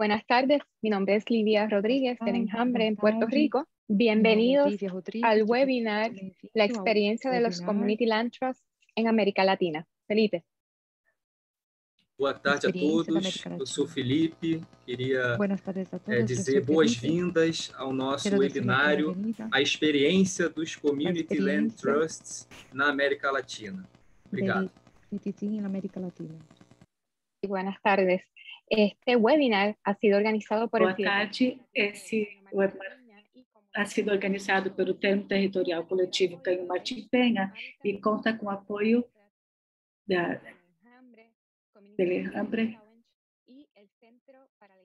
Buenas tardes, mi nombre es Livia Rodríguez de Enjambre en Puerto Rico. Bienvenidos al webinar La experiencia de los Community Land Trusts en América Latina. Felipe. Boa tarde a todos, eu sou Felipe, queria é, dizer boas-vindas ao nosso webinário A Experiência dos Community Land Trusts na América Latina. Obrigado. Buenas tardes. Este webinar ha sido organizado por Boa tarde. Esse webinar ha sido organizado pelo Termo Territorial Coletivo Canho Martim Penha e conta com o apoio da Hambre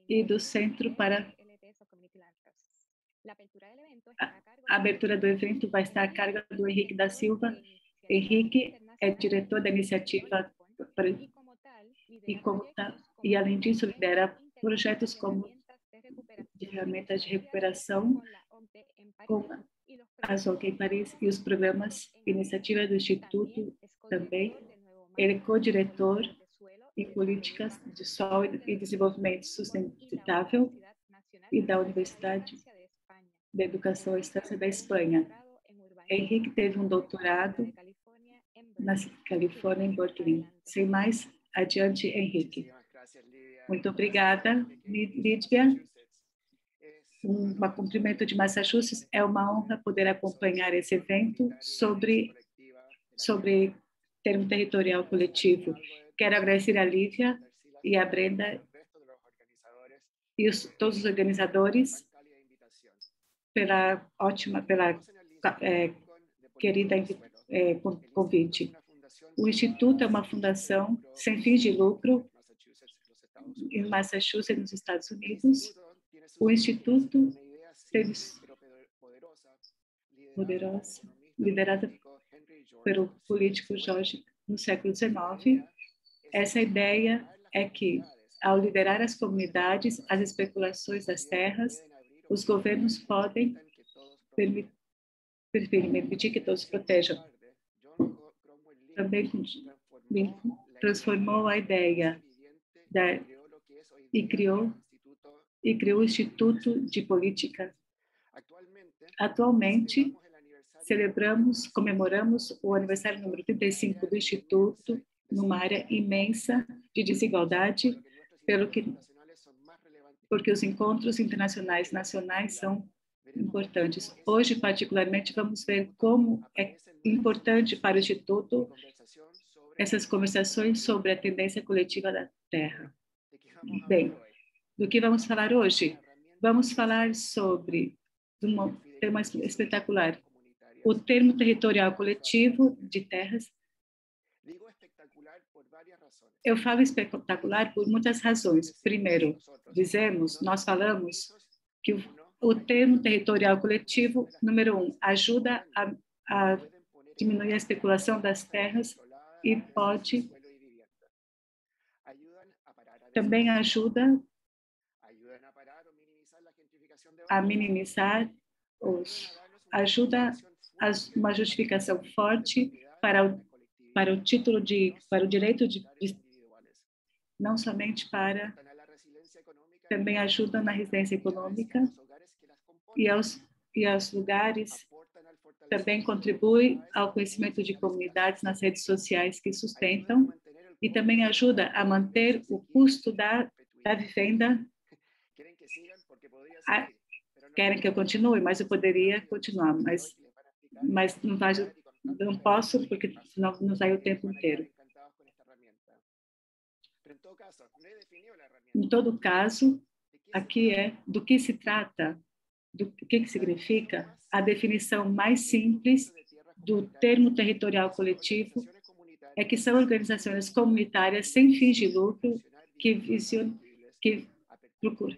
e do Centro para a abertura do evento vai estar a cargo do Henrique da Silva. Henrique é diretor da iniciativa e como tal, e, além disso, lidera projetos como de ferramentas de recuperação com as OK Paris e os programas iniciativa do Instituto também. Ele é co-diretor em políticas de solo e desenvolvimento sustentável e da Universidade de Educação e Estância da Espanha. Henrique teve um doutorado na Califórnia, em Berkeley. Sem mais, adiante, Henrique. Muito obrigada, Lídia. Um cumprimento de Massachusetts. É uma honra poder acompanhar esse evento sobre, sobre termo territorial coletivo. Quero agradecer a Lívia e a Brenda e os, todos os organizadores pela ótima, pela é, querida é, convite. O Instituto é uma fundação sem fins de lucro em Massachusetts, nos Estados Unidos, o Instituto poderosa, liderada pelo político George no século XIX. Essa ideia é que, ao liderar as comunidades, as especulações das terras, os governos podem permitir que todos protejam. Também transformou a ideia da e criou e criou o Instituto de Política. Atualmente, celebramos, comemoramos o aniversário número 35 do Instituto numa área imensa de desigualdade, pelo que porque os encontros internacionais nacionais são importantes. Hoje, particularmente, vamos ver como é importante para o Instituto essas conversações sobre a tendência coletiva da Terra. Bem, do que vamos falar hoje? Vamos falar sobre um tema espetacular, o termo territorial coletivo de terras. Eu falo espetacular por muitas razões. Primeiro, dizemos, nós falamos que o, o termo territorial coletivo, número um, ajuda a, a diminuir a especulação das terras e pode também ajuda a minimizar os ajuda uma justificação forte para o, para o título de para o direito de, de não somente para também ajuda na resiliência econômica e aos e aos lugares também contribui ao conhecimento de comunidades nas redes sociais que sustentam e também ajuda a manter o custo da, da vivenda. Ah, querem que eu continue, mas eu poderia continuar, mas, mas não, vai, não posso, porque senão não sai o tempo inteiro. Em todo caso, aqui é do que se trata, do que, que significa a definição mais simples do termo territorial coletivo é que são organizações comunitárias sem fins de lucro que, que procuram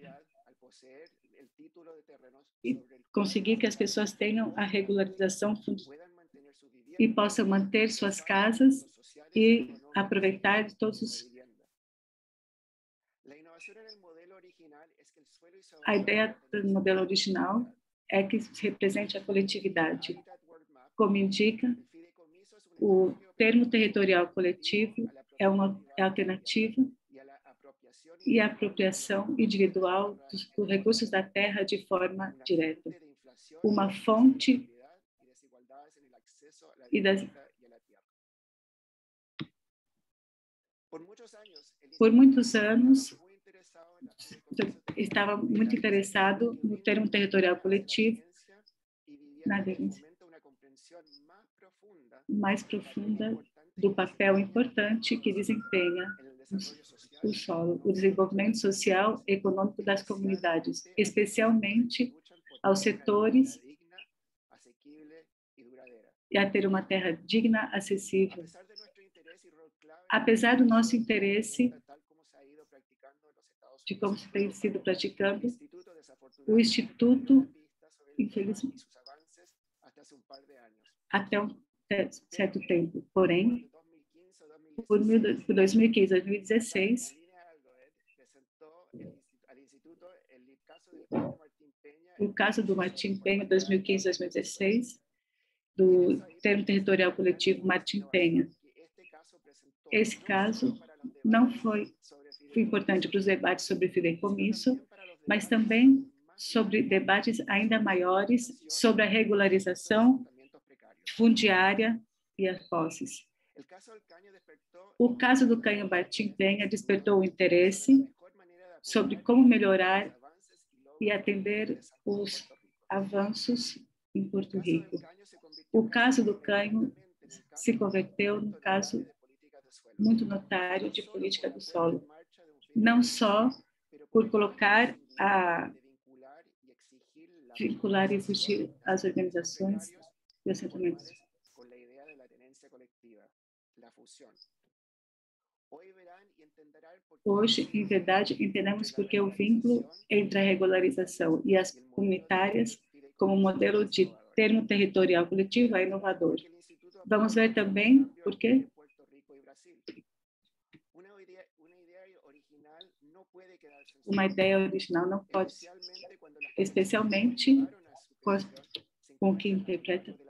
e conseguir que as pessoas tenham a regularização e possam manter suas casas e aproveitar de todos os a ideia do modelo original é que represente a coletividade. Como indica, o termo territorial coletivo é uma alternativa e a apropriação individual dos, dos recursos da terra de forma direta. Uma fonte e das por muitos anos estava muito interessado no termo territorial coletivo na mais profunda do papel importante que desempenha o solo, o desenvolvimento social e econômico das comunidades, especialmente aos setores e a ter uma terra digna, acessível. Apesar do nosso interesse de como se tem sido praticando, o Instituto, infelizmente, até um certo tempo, porém, por 2015 2016, o caso do Martim Penha, 2015-2016, do termo territorial coletivo Martim Penha. Esse caso não foi, foi importante para os debates sobre fideicomisso, mas também sobre debates ainda maiores sobre a regularização fundiária e as posses. O caso do Canho Martim Penha despertou o interesse sobre como melhorar e atender os avanços em Porto Rico. O caso do Canho se converteu num caso muito notário de política do solo, não só por colocar a vincular e exigir as organizações Hoje, em verdade, entendemos porque o vínculo entre a regularização e as comunitárias como modelo de termo territorial coletivo é inovador. Vamos ver também por quê? Uma ideia original não pode, especialmente com quem interpreta.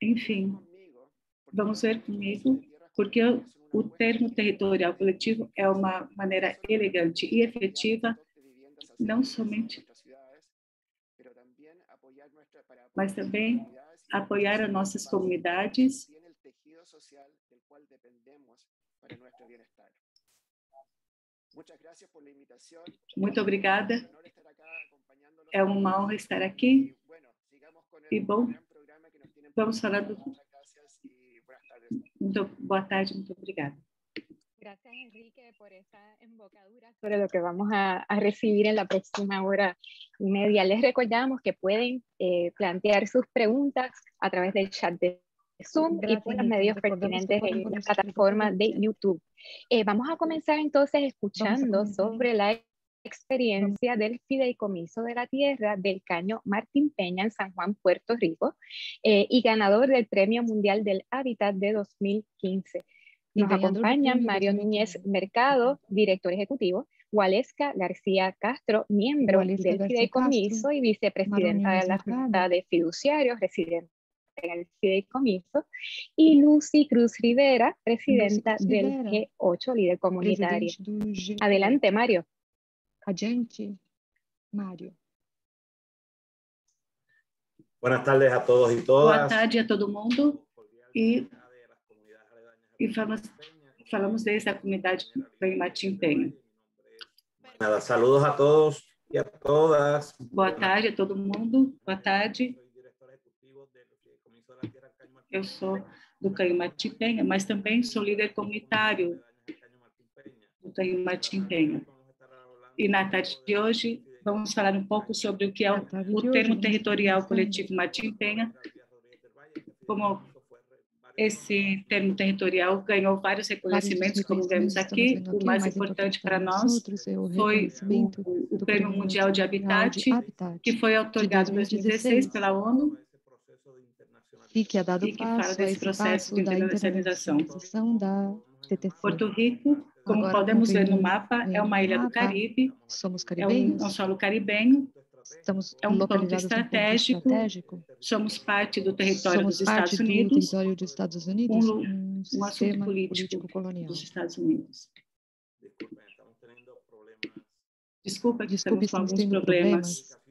Enfim, vamos ver comigo porque o termo territorial coletivo é uma maneira elegante e efetiva, não somente, mas também apoiar as nossas comunidades muito obrigada. É uma honra estar aqui. E bom, vamos falar do muito boa tarde, muito obrigada. Gracias, Enrique, por esa embocadura sobre lo que vamos a, a, recibir en la próxima hora y media. Les recordamos que pueden eh, plantear sus preguntas a través del chat de Zoom Gracias, y por los medios pertinentes en la plataforma de YouTube. Eh, vamos a comenzar entonces escuchando sobre la experiencia del fideicomiso de la tierra del caño Martín Peña en San Juan, Puerto Rico, eh, y ganador del Premio Mundial del Hábitat de 2015. Nos acompañan Mario Núñez Mercado, director ejecutivo, Waleska García Castro, miembro del fideicomiso y vicepresidenta de la Junta de Fiduciarios, residente en el fideicomiso, y Lucy Cruz Rivera, presidenta del G8, líder comunitario. Adelante, Mario. Adiante, Mário. Buenas tardes a todos y todas. Boa tarde a todo mundo. E, e falamos, falamos dessa comunidade em Martim Penha. Nada, saludos a todos e a todas. Boa tarde a todo mundo. Boa tarde. Eu sou do Caio Martim Penha, mas também sou líder comunitário do Caio Martim Penha. E na tarde de hoje, vamos falar um pouco sobre o que é o, o termo territorial coletivo Martim Penha, como esse termo territorial ganhou vários reconhecimentos, como vemos aqui. O mais importante para nós foi o, o Prêmio Mundial de Habitat, que foi otorgado em 2016 pela ONU e que é dado e que fala desse processo de internacionalização. Porto Rico como Agora, podemos ver no mapa, é uma ilha do Caribe, somos caribenhos, é um solo caribenho, estamos é um ponto estratégico, ponto estratégico, somos parte do território somos dos parte Estados do território dos Estados Unidos, um, um assunto político, político colonial dos Estados Unidos. Desculpa desculpa, Desculpe, estamos com alguns problemas. problemas.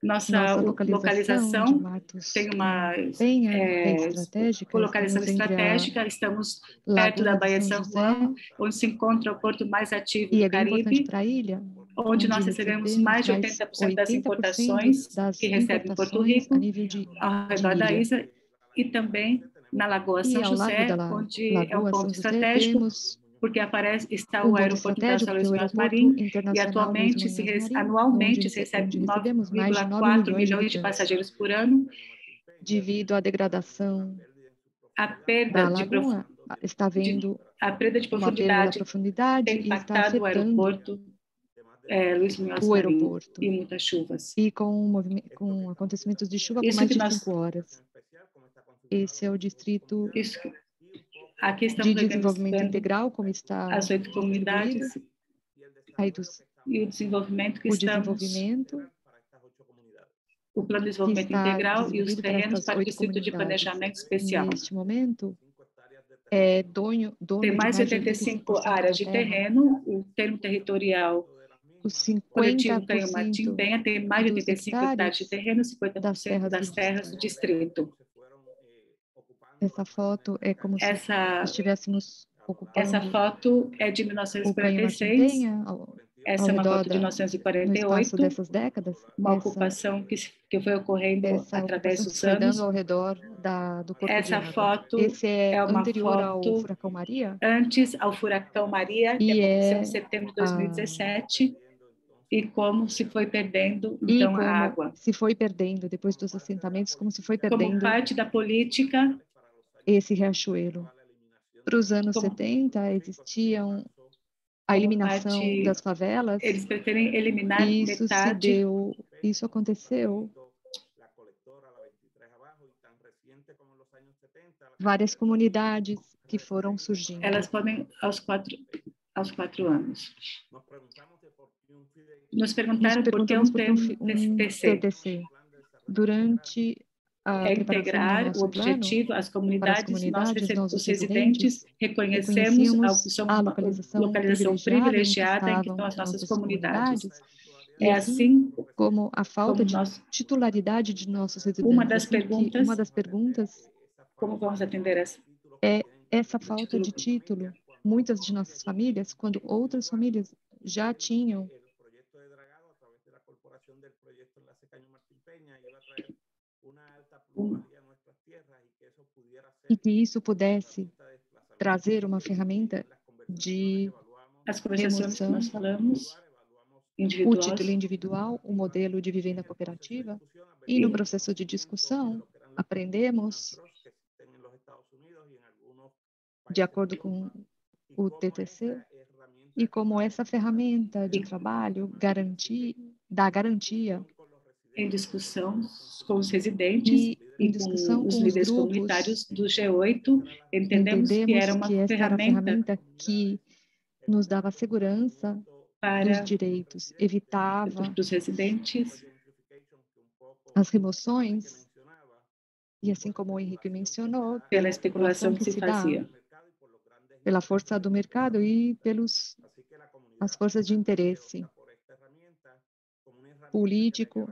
Nossa, Nossa localização, localização tem uma bem, é, estratégica, localização estratégica. Estamos perto da Baía São Juan, onde se encontra o porto mais ativo e do é Caribe, ilha, onde, onde nós recebemos mais de 80%, 80 das importações das que recebe Porto Rico, de, ao redor da ilha, e também na Lagoa São José, onde Lagoa é um ponto estratégico. Porque aparece está o, o aeroporto internacional Luiz Munhoz Marim e atualmente se anualmente se recebe 9,4 milhões de passageiros por ano devido à degradação a perda da de está vendo a perda de profundidade, profundidade tem impactado o aeroporto é, Luiz Munhoz o aeroporto. e muitas chuvas. E com, com acontecimentos de chuva Isso por mais de nós... cinco horas. Esse é o distrito Isso Aqui estamos de desenvolvimento integral, como está as oito comunidades aí dos, e o desenvolvimento que o estamos, desenvolvimento o plano de desenvolvimento integral e os terrenos para o distrito de planejamento especial. Neste momento, é dono, dono tem mais de 85 áreas de terreno, o termo territorial os 50% tem tem mais de 85 hectares de terreno, 50% das terras, das terras do distrito. Essa foto é como essa, se estivéssemos ocupando... Essa foto é de 1946. essa é uma foto de 1948. dessas décadas. Uma essa, ocupação que, que foi ocorrendo através dos anos. ao redor da, do Corpo Essa foto Esse é, é uma anterior foto ao furacão Maria. Antes ao furacão Maria, que e aconteceu é em setembro de 2017. A e como se foi perdendo então a água. Se foi perdendo depois dos assentamentos, como se foi perdendo. Como parte da política esse riachuelo. Para os anos Como, 70, existiam a eliminação parte, das favelas. Eles pretendem eliminar isso metade. Se deu, isso aconteceu. Várias comunidades que foram surgindo. Elas podem aos quatro aos quatro anos. Nos perguntaram Nos por que um, um TCC. Durante é integrar o objetivo, as comunidades, comunidades nós, os residentes, reconhecemos a, localização, localização privilegiada em que estão as nossas comunidades. É assim como a falta de nós, titularidade de nossos residentes. Uma das perguntas, uma das perguntas como vamos atender essa? É essa falta de título. Muitas de nossas famílias, quando outras famílias já tinham e que isso pudesse trazer uma ferramenta de as conversações que nós falamos o título individual, o modelo de vivenda cooperativa e no processo de discussão aprendemos de acordo com o TTC e como essa ferramenta de trabalho garantir dá garantia em discussão com os residentes e, e com os líderes grupos, comunitários do G8, entendemos, entendemos que era uma que ferramenta, ferramenta, que nos dava segurança para os direitos, evitava dos residentes. as remoções e assim como o Henrique mencionou, pela especulação que, que se fazia, pela força do mercado e pelos as forças de interesse político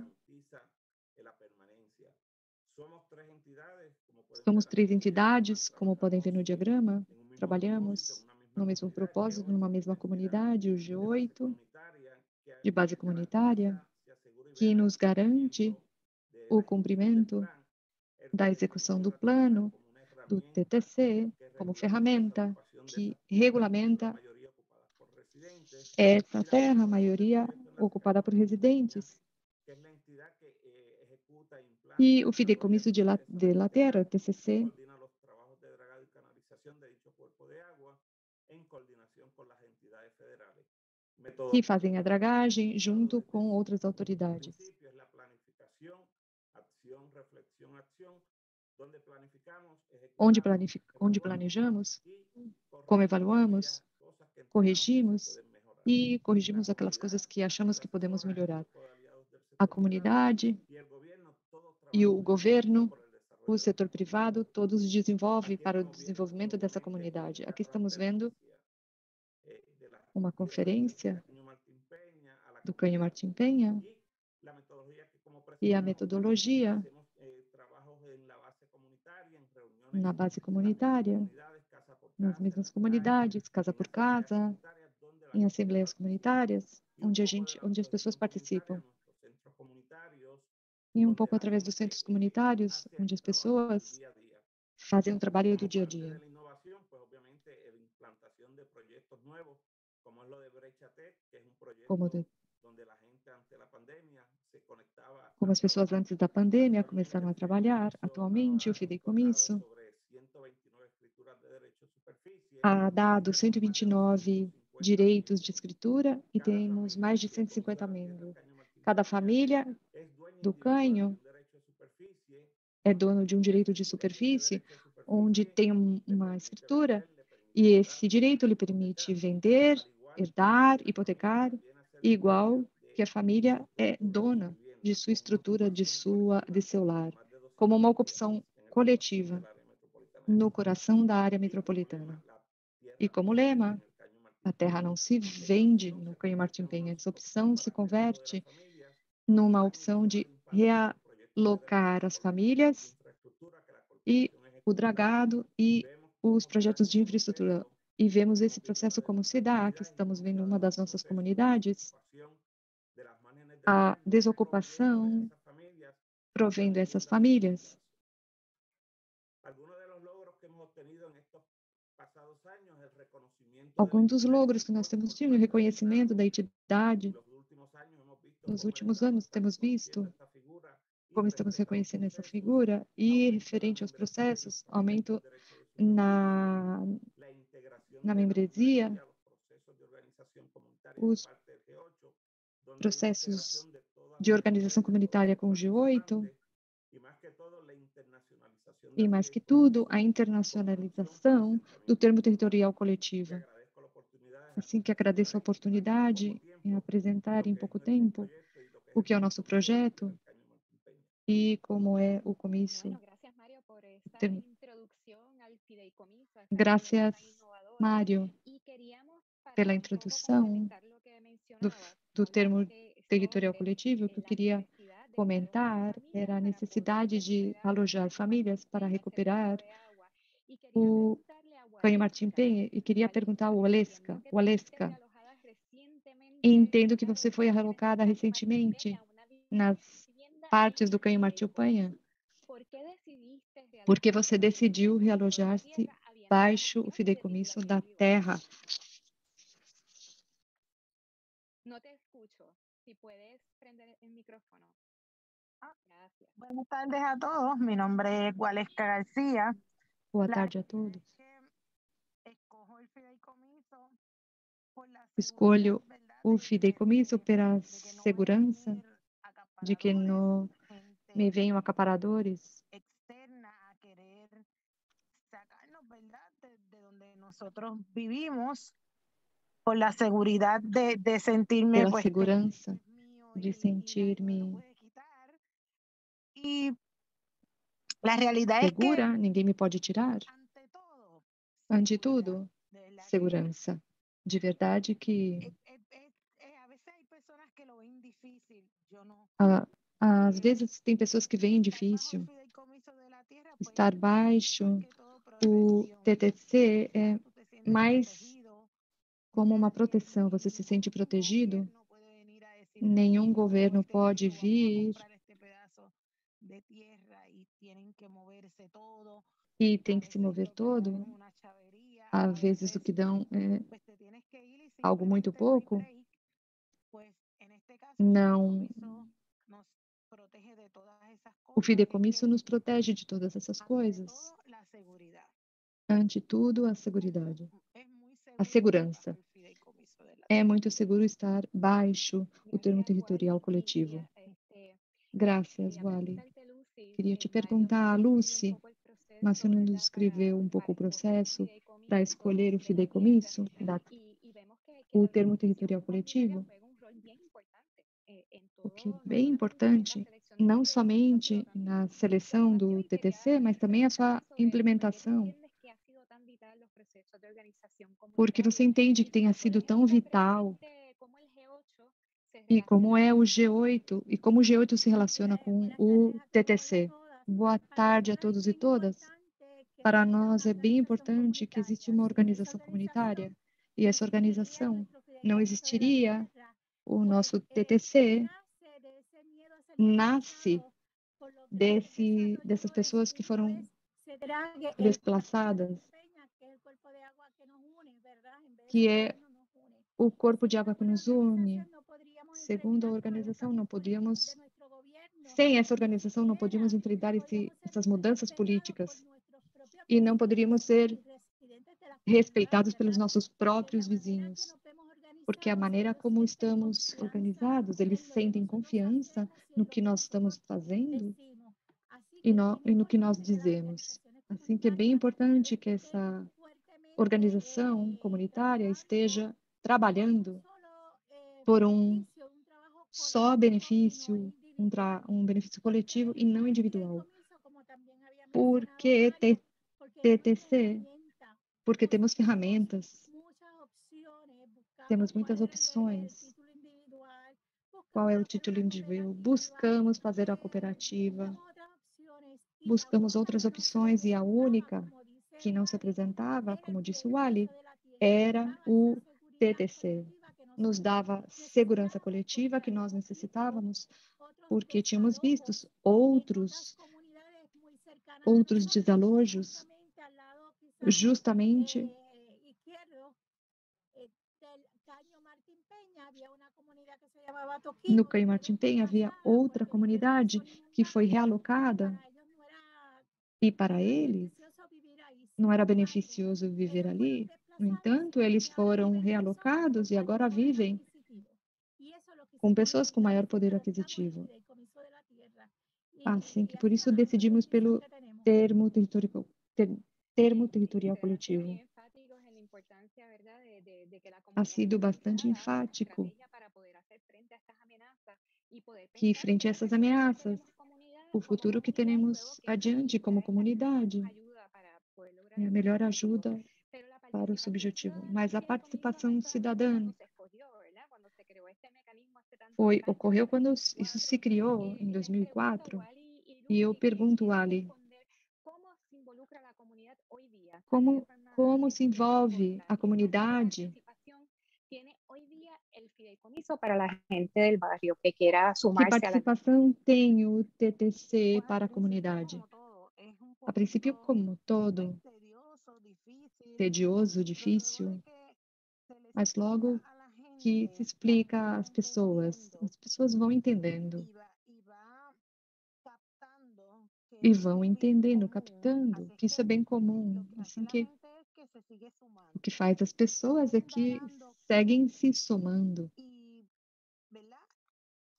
Somos três entidades, como podem ver no diagrama, trabalhamos no mesmo propósito, numa mesma comunidade, o G8, de base comunitária, que nos garante o cumprimento da execução do plano, do TTC, como ferramenta que regulamenta essa terra, a maioria ocupada por residentes, e o Fideicomisso de La, de la Terra, TCC, que fazem a dragagem junto com outras autoridades. Onde, onde planejamos, como evaluamos, corrigimos e corrigimos aquelas coisas que achamos que podemos melhorar. A comunidade e o governo, o setor privado, todos desenvolvem para o desenvolvimento dessa comunidade. Aqui estamos vendo uma conferência do Canho Martim Penha e a metodologia na base comunitária, nas mesmas comunidades, casa por casa, em assembleias comunitárias, onde a gente, onde as pessoas participam. E um pouco através dos centros comunitários, onde as pessoas fazem o trabalho do dia a dia. Como, de, como as pessoas antes da pandemia começaram a trabalhar, atualmente o fideicomisso há dado 129 direitos de escritura e temos mais de 150 membros. Cada família do canho é dono de um direito de superfície, onde tem uma escritura, e esse direito lhe permite vender, herdar, hipotecar, igual que a família é dona de sua estrutura, de, sua, de seu lar, como uma ocupação coletiva no coração da área metropolitana. E como lema, a terra não se vende no Canho Martim Penha, essa opção se converte numa opção de realocar as famílias e o dragado e os projetos de infraestrutura. E vemos esse processo como se dá, que estamos vendo uma das nossas comunidades, a desocupação provendo essas famílias. Alguns dos logros que nós temos tido, o reconhecimento da entidade, nos últimos anos temos visto como estamos reconhecendo essa figura e referente aos processos, aumento na, na membresia, os processos de organização comunitária com o G8, e mais que tudo, a internacionalização do termo territorial coletivo. Assim que agradeço a oportunidade apresentar em pouco tempo o que é o nosso projeto e como é o comício. Graças, Mário, pela introdução do, do termo territorial coletivo, que eu queria comentar era a necessidade de alojar famílias para recuperar o Canho Martim Penha e queria perguntar ao Alesca, o Alesca, entendo que você foi realocada recentemente nas partes do Canho Martim Penha. Por que você decidiu realojar-se baixo o fideicomisso da terra? Não te escucho. Se puedes prender o microfone. Ah, buenas tardes a todos. Mi nombre es Gualesca García. Boa tarde a todos. Escolho o fideicomisso pela segurança de que não me venham acaparadores nosotros vivimos por la seguridad de, de sentirme pela pues, segurança de sentir-me e a realidade segura, é que, ninguém me pode tirar. Ante tudo, segurança. De verdade que às vezes tem pessoas que veem difícil estar baixo. O TTC é mais como uma proteção. Você se sente protegido. Nenhum governo pode vir e tem que se mover todo. Às vezes o que dão é algo muito pouco. Não. O fideicomisso nos protege de todas essas coisas. Ante tudo, a segurança. A segurança. É muito seguro estar baixo o termo territorial coletivo. Graças, Wally. Queria te perguntar, Lucy, mas você não descreveu um pouco o processo para escolher o fideicomisso, o termo territorial coletivo? O que é bem importante, não somente na seleção do TTC, mas também a sua implementação. Porque você entende que tenha sido tão vital e como é o G8 e como o G8 se relaciona com o TTC. Boa tarde a todos e todas. Para nós é bem importante que exista uma organização comunitária e essa organização não existiria. O nosso TTC nasce desse, dessas pessoas que foram desplaçadas, que é o corpo de água que nos une. Segundo a organização, não podíamos, sem essa organização, não podíamos enfrentar esse, essas mudanças políticas e não poderíamos ser respeitados pelos nossos próprios vizinhos, porque a maneira como estamos organizados, eles sentem confiança no que nós estamos fazendo e no, e no que nós dizemos. Assim que é bem importante que essa organização comunitária esteja trabalhando por um só benefício, um, um benefício coletivo e não individual. Porque TTC, porque temos ferramentas, temos muitas opções. Qual é o título individual? Buscamos fazer a cooperativa, buscamos outras opções e a única que não se apresentava, como disse o Ali, era o TTC. Nos dava segurança coletiva que nós necessitávamos, porque tínhamos visto outros outros desalojos justamente no Caio Martim havia outra comunidade que foi realocada e para eles não era beneficioso viver ali. No entanto, eles foram realocados e agora vivem com pessoas com maior poder aquisitivo. Assim que por isso decidimos pelo termo territorial, ter, termo territorial coletivo. Ha sido bastante enfático que, frente a essas ameaças, o futuro que teremos adiante como comunidade é a melhor ajuda para o subjetivo. Mas a participação cidadã foi, ocorreu quando isso se criou em 2004. E eu pergunto, Ali, como, como se envolve a comunidade que participação tem o TTC para a comunidade? A princípio, como todo, tedioso, difícil, mas logo que se explica às pessoas, as pessoas vão entendendo e vão entendendo, captando que isso é bem comum. Assim que o que faz as pessoas é que seguem se somando.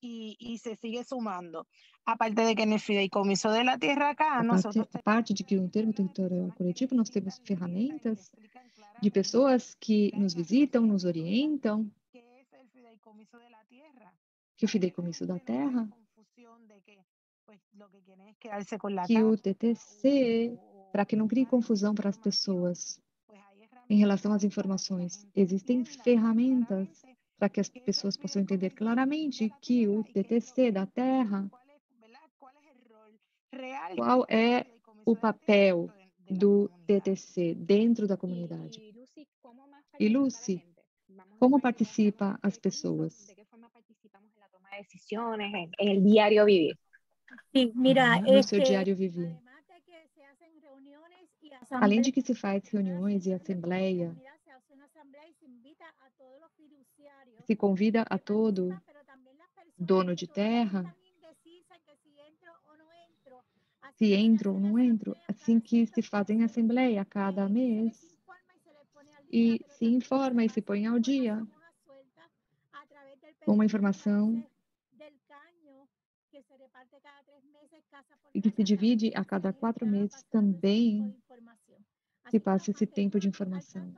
E, e se sigue sumando. Aparte de que no fideicomiso de la tierra acá, a parte, a parte de que no termo territorial coletivo nós temos ferramentas de pessoas que nos visitam, nos orientam, que o fideicomisso da terra. que o TTC, para que não crie confusão para as pessoas em relação às informações, existem ferramentas para que as pessoas possam entender claramente que o TTC da Terra, qual é o papel do TTC dentro da comunidade. E Lucy, como participa as pessoas? Decisões, no diário vivir. Sim, mira, no seu diário viver. Além de que se faz reuniões e assembleia, se convida a todo dono de terra, se entro ou não entro, assim que se fazem assembleia a cada mês e se informa e se põe ao dia com uma informação e que se divide a cada quatro meses também se passa esse tempo de informação.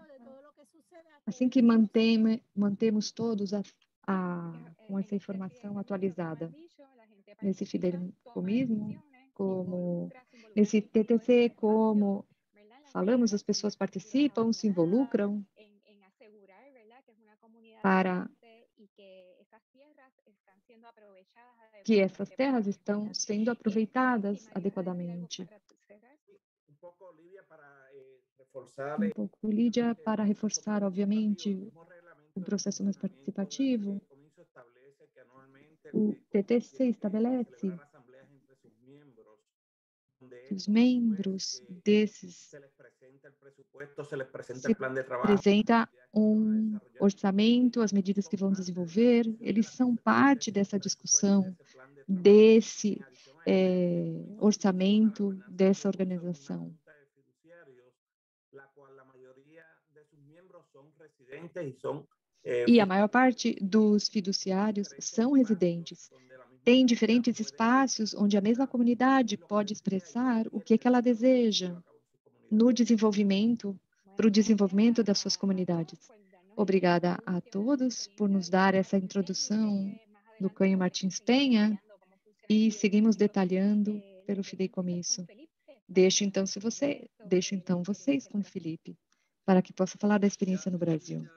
Assim que mantém, mantemos todos a, a, com essa informação atualizada. nesse fideicomismo, como nesse TTC, como falamos, as pessoas participam, se involucram para que essas terras estão sendo aproveitadas adequadamente. Um pouco, Lídia, para reforçar, obviamente, o processo mais participativo, o TTC estabelece que os membros desses se apresenta um orçamento, as medidas que vão desenvolver, eles são parte dessa discussão, desse é, orçamento, dessa organização. E a maior parte dos fiduciários são residentes. Tem diferentes espaços onde a mesma comunidade pode expressar o que, é que ela deseja no desenvolvimento, para o desenvolvimento das suas comunidades. Obrigada a todos por nos dar essa introdução do Canho Martins Penha e seguimos detalhando pelo fideicomisso. Deixo então, se você, deixo então vocês com o Felipe, para que possa falar da experiência no Brasil.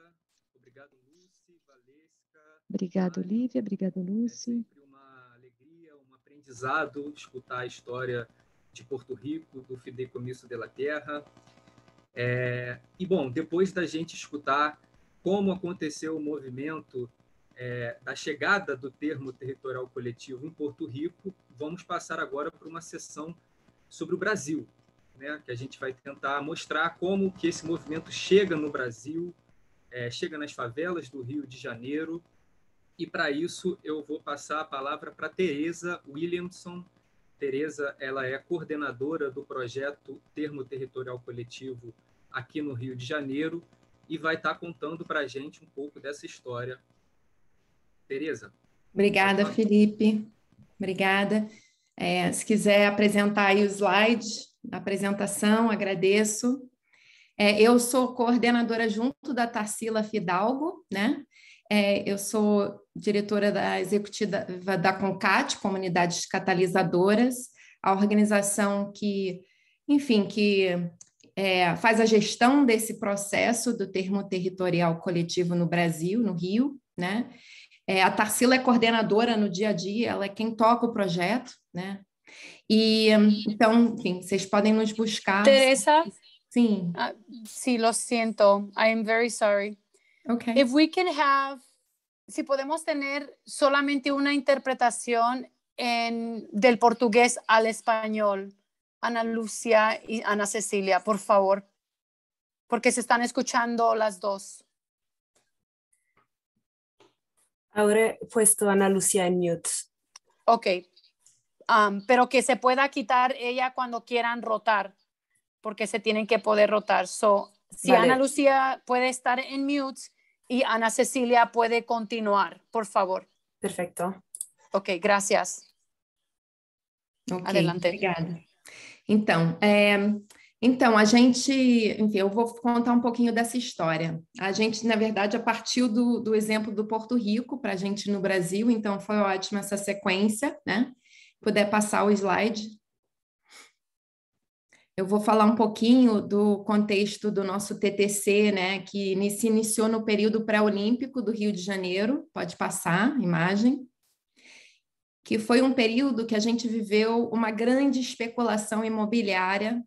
Obrigado, Lívia. Obrigado, Lúcia. É uma alegria, um aprendizado escutar a história de Porto Rico, do Fideicomisso de la Terra. É, e, bom, depois da gente escutar como aconteceu o movimento é, da chegada do termo territorial coletivo em Porto Rico, vamos passar agora para uma sessão sobre o Brasil, né? que a gente vai tentar mostrar como que esse movimento chega no Brasil, é, chega nas favelas do Rio de Janeiro e para isso eu vou passar a palavra para Teresa Williamson. Teresa, ela é coordenadora do projeto Termo Territorial Coletivo aqui no Rio de Janeiro e vai estar tá contando para a gente um pouco dessa história. Teresa. Obrigada, Felipe. Obrigada. É, se quiser apresentar aí o slide da apresentação, agradeço. É, eu sou coordenadora junto da Tarsila Fidalgo, né? É, eu sou diretora da executiva da CONCAT, Comunidades Catalisadoras, a organização que, enfim, que é, faz a gestão desse processo do termo territorial coletivo no Brasil, no Rio, né? É, a Tarsila é coordenadora no dia a dia, ela é quem toca o projeto, né? E então, enfim, vocês podem nos buscar. Teresa? Sim. Uh, sim, lo siento. I am very sorry. Okay. If we can have, si podemos tener solamente una interpretación en, del portugués al español, Ana Lucia y Ana Cecilia, por favor, porque se están escuchando las dos. Ahora he puesto a Ana Lucia en mute. Ok, um, pero que se pueda quitar ella cuando quieran rotar, porque se tienen que poder rotar. So, si vale. Ana Lucía puede estar en mute y Ana Cecilia puede continuar, por favor. Perfecto. Ok, gracias. Okay, Adelante. Obrigada. Então, é, então, a gente, enfim, eu vou contar um pouquinho dessa história. A gente, na verdade, partiu do, do exemplo do Porto Rico para a gente no Brasil, então foi ótima essa sequência, né? Puder passar o slide. Eu vou falar um pouquinho do contexto do nosso TTC, né, que se iniciou no período pré-olímpico do Rio de Janeiro. Pode passar, imagem. Que foi um período que a gente viveu uma grande especulação imobiliária.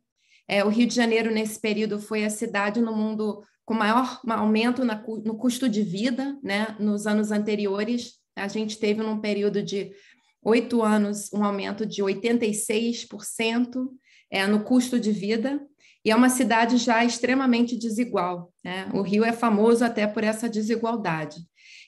É, o Rio de Janeiro, nesse período, foi a cidade no mundo com maior aumento na, no custo de vida, né? Nos anos anteriores, a gente teve num período de oito anos um aumento de 86% é, no custo de vida, e é uma cidade já extremamente desigual. Né? O Rio é famoso até por essa desigualdade.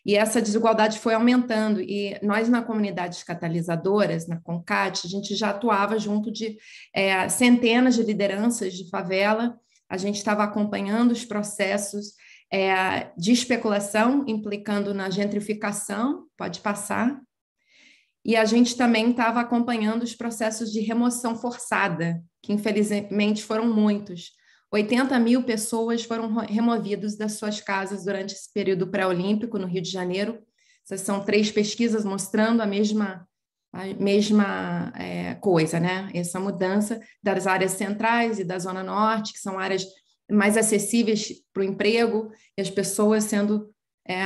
E essa desigualdade foi aumentando, e nós, na comunidades catalisadoras, na CONCAT, a gente já atuava junto de é, centenas de lideranças de favela, a gente estava acompanhando os processos é, de especulação, implicando na gentrificação, pode passar, e a gente também estava acompanhando os processos de remoção forçada, que infelizmente foram muitos. 80 mil pessoas foram removidas das suas casas durante esse período pré-olímpico no Rio de Janeiro. Essas são três pesquisas mostrando a mesma, a mesma é, coisa, né? Essa mudança das áreas centrais e da Zona Norte, que são áreas mais acessíveis para o emprego, e as pessoas sendo é,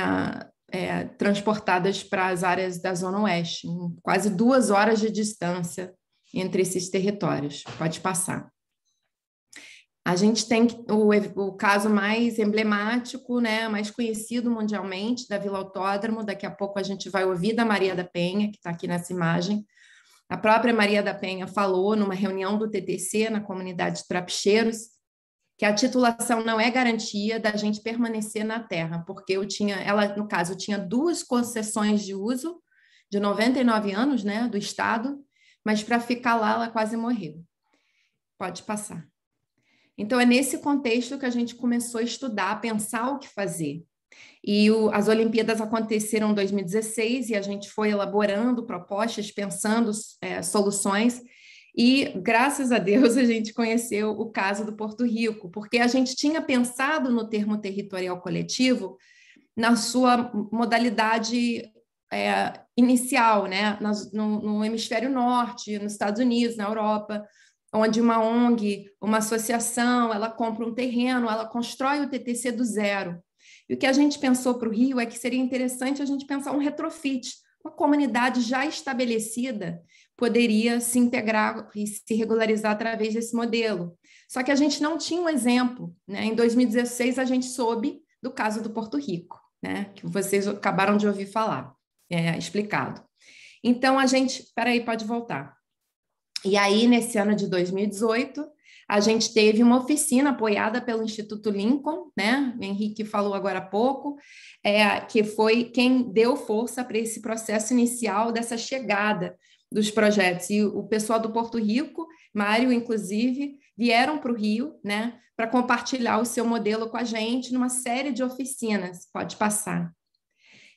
é, transportadas para as áreas da Zona Oeste, quase duas horas de distância entre esses territórios. Pode passar. A gente tem o, o caso mais emblemático, né, mais conhecido mundialmente da Vila Autódromo. Daqui a pouco a gente vai ouvir da Maria da Penha, que está aqui nessa imagem. A própria Maria da Penha falou numa reunião do TTC na comunidade Trapicheiros que a titulação não é garantia da gente permanecer na terra, porque eu tinha, ela no caso tinha duas concessões de uso de 99 anos, né, do estado, mas para ficar lá ela quase morreu. Pode passar. Então, é nesse contexto que a gente começou a estudar, a pensar o que fazer. E o, as Olimpíadas aconteceram em 2016 e a gente foi elaborando propostas, pensando é, soluções. E, graças a Deus, a gente conheceu o caso do Porto Rico, porque a gente tinha pensado no termo territorial coletivo na sua modalidade é, inicial, né? no, no hemisfério norte, nos Estados Unidos, na Europa, onde uma ONG, uma associação, ela compra um terreno, ela constrói o TTC do zero. E o que a gente pensou para o Rio é que seria interessante a gente pensar um retrofit, uma comunidade já estabelecida poderia se integrar e se regularizar através desse modelo. Só que a gente não tinha um exemplo. Né? Em 2016, a gente soube do caso do Porto Rico, né? que vocês acabaram de ouvir falar, é, explicado. Então, a gente. Peraí, pode voltar. E aí, nesse ano de 2018, a gente teve uma oficina apoiada pelo Instituto Lincoln, né? O Henrique falou agora há pouco, é, que foi quem deu força para esse processo inicial dessa chegada dos projetos. E o pessoal do Porto Rico, Mário, inclusive, vieram para o Rio, né? Para compartilhar o seu modelo com a gente numa série de oficinas. Pode passar.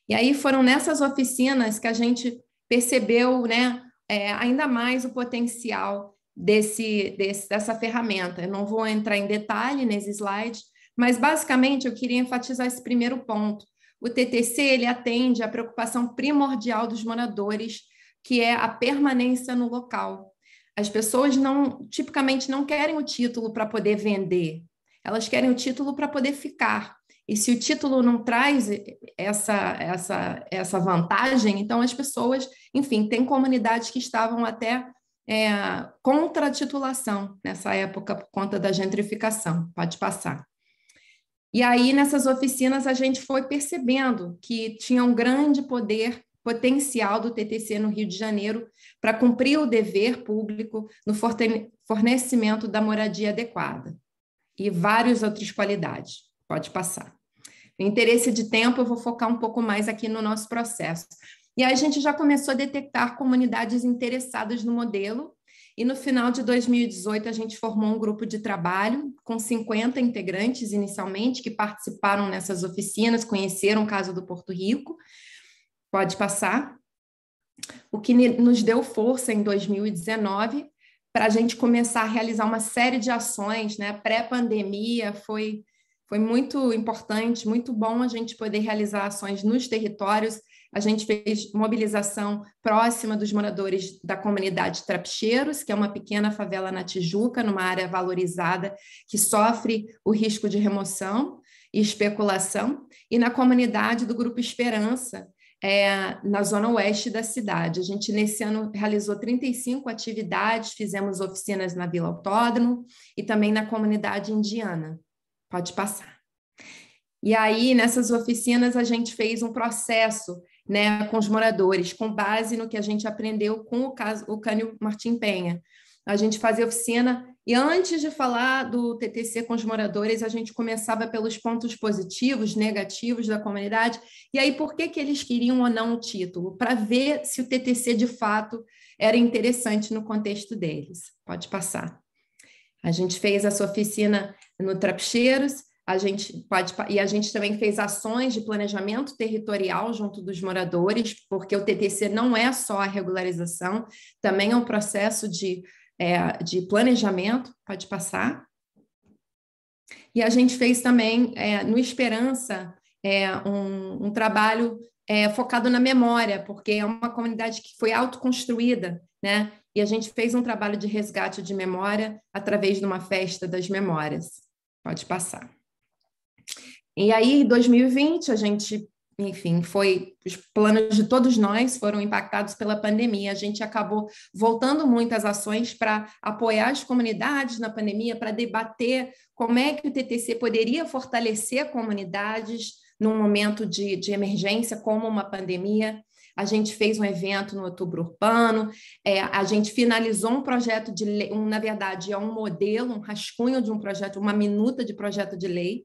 E aí foram nessas oficinas que a gente percebeu, né? é, ainda mais o potencial desse, desse, dessa ferramenta. Eu não vou entrar em detalhe nesse slide, mas basicamente eu queria enfatizar esse primeiro ponto. O TTC ele atende à preocupação primordial dos moradores, que é a permanência no local. As pessoas não tipicamente não querem o título para poder vender, elas querem o título para poder ficar. E se o título não traz essa, essa, essa vantagem, então as pessoas, enfim, tem comunidades que estavam até é, contra a titulação nessa época por conta da gentrificação. Pode passar. E aí, nessas oficinas, a gente foi percebendo que tinha um grande poder potencial do TTC no Rio de Janeiro para cumprir o dever público no fornecimento da moradia adequada e várias outras qualidades. Pode passar. O interesse de tempo, eu vou focar um pouco mais aqui no nosso processo. E aí a gente já começou a detectar comunidades interessadas no modelo, e no final de 2018 a gente formou um grupo de trabalho com 50 integrantes inicialmente que participaram nessas oficinas, conheceram o caso do Porto Rico. Pode passar. O que nos deu força em 2019 para a gente começar a realizar uma série de ações, né? Pré-pandemia foi foi muito importante, muito bom a gente poder realizar ações nos territórios. A gente fez mobilização próxima dos moradores da comunidade Trapicheiros, que é uma pequena favela na Tijuca, numa área valorizada que sofre o risco de remoção e especulação, e na comunidade do Grupo Esperança, é, na zona oeste da cidade. A gente, nesse ano, realizou 35 atividades, fizemos oficinas na Vila Autódromo e também na comunidade indiana. Pode passar. E aí, nessas oficinas, a gente fez um processo né, com os moradores, com base no que a gente aprendeu com o caso o Cânio Martim Penha. A gente fazia oficina e antes de falar do TTC com os moradores, a gente começava pelos pontos positivos, negativos da comunidade. E aí, por que, que eles queriam ou não o título? Para ver se o TTC de fato era interessante no contexto deles. Pode passar. A gente fez essa oficina no Trapicheiros, a gente pode e a gente também fez ações de planejamento territorial junto dos moradores, porque o TTC não é só a regularização, também é um processo de, é, de planejamento, pode passar. E a gente fez também é, no Esperança é, um, um trabalho é, focado na memória, porque é uma comunidade que foi autoconstruída, né? E a gente fez um trabalho de resgate de memória através de uma festa das memórias. Pode passar. E aí, em 2020, a gente enfim, foi os planos de todos nós foram impactados pela pandemia. A gente acabou voltando muitas ações para apoiar as comunidades na pandemia, para debater como é que o TTC poderia fortalecer comunidades num momento de, de emergência como uma pandemia a gente fez um evento no Outubro Urbano, é, a gente finalizou um projeto de lei, um, na verdade, é um modelo, um rascunho de um projeto, uma minuta de projeto de lei.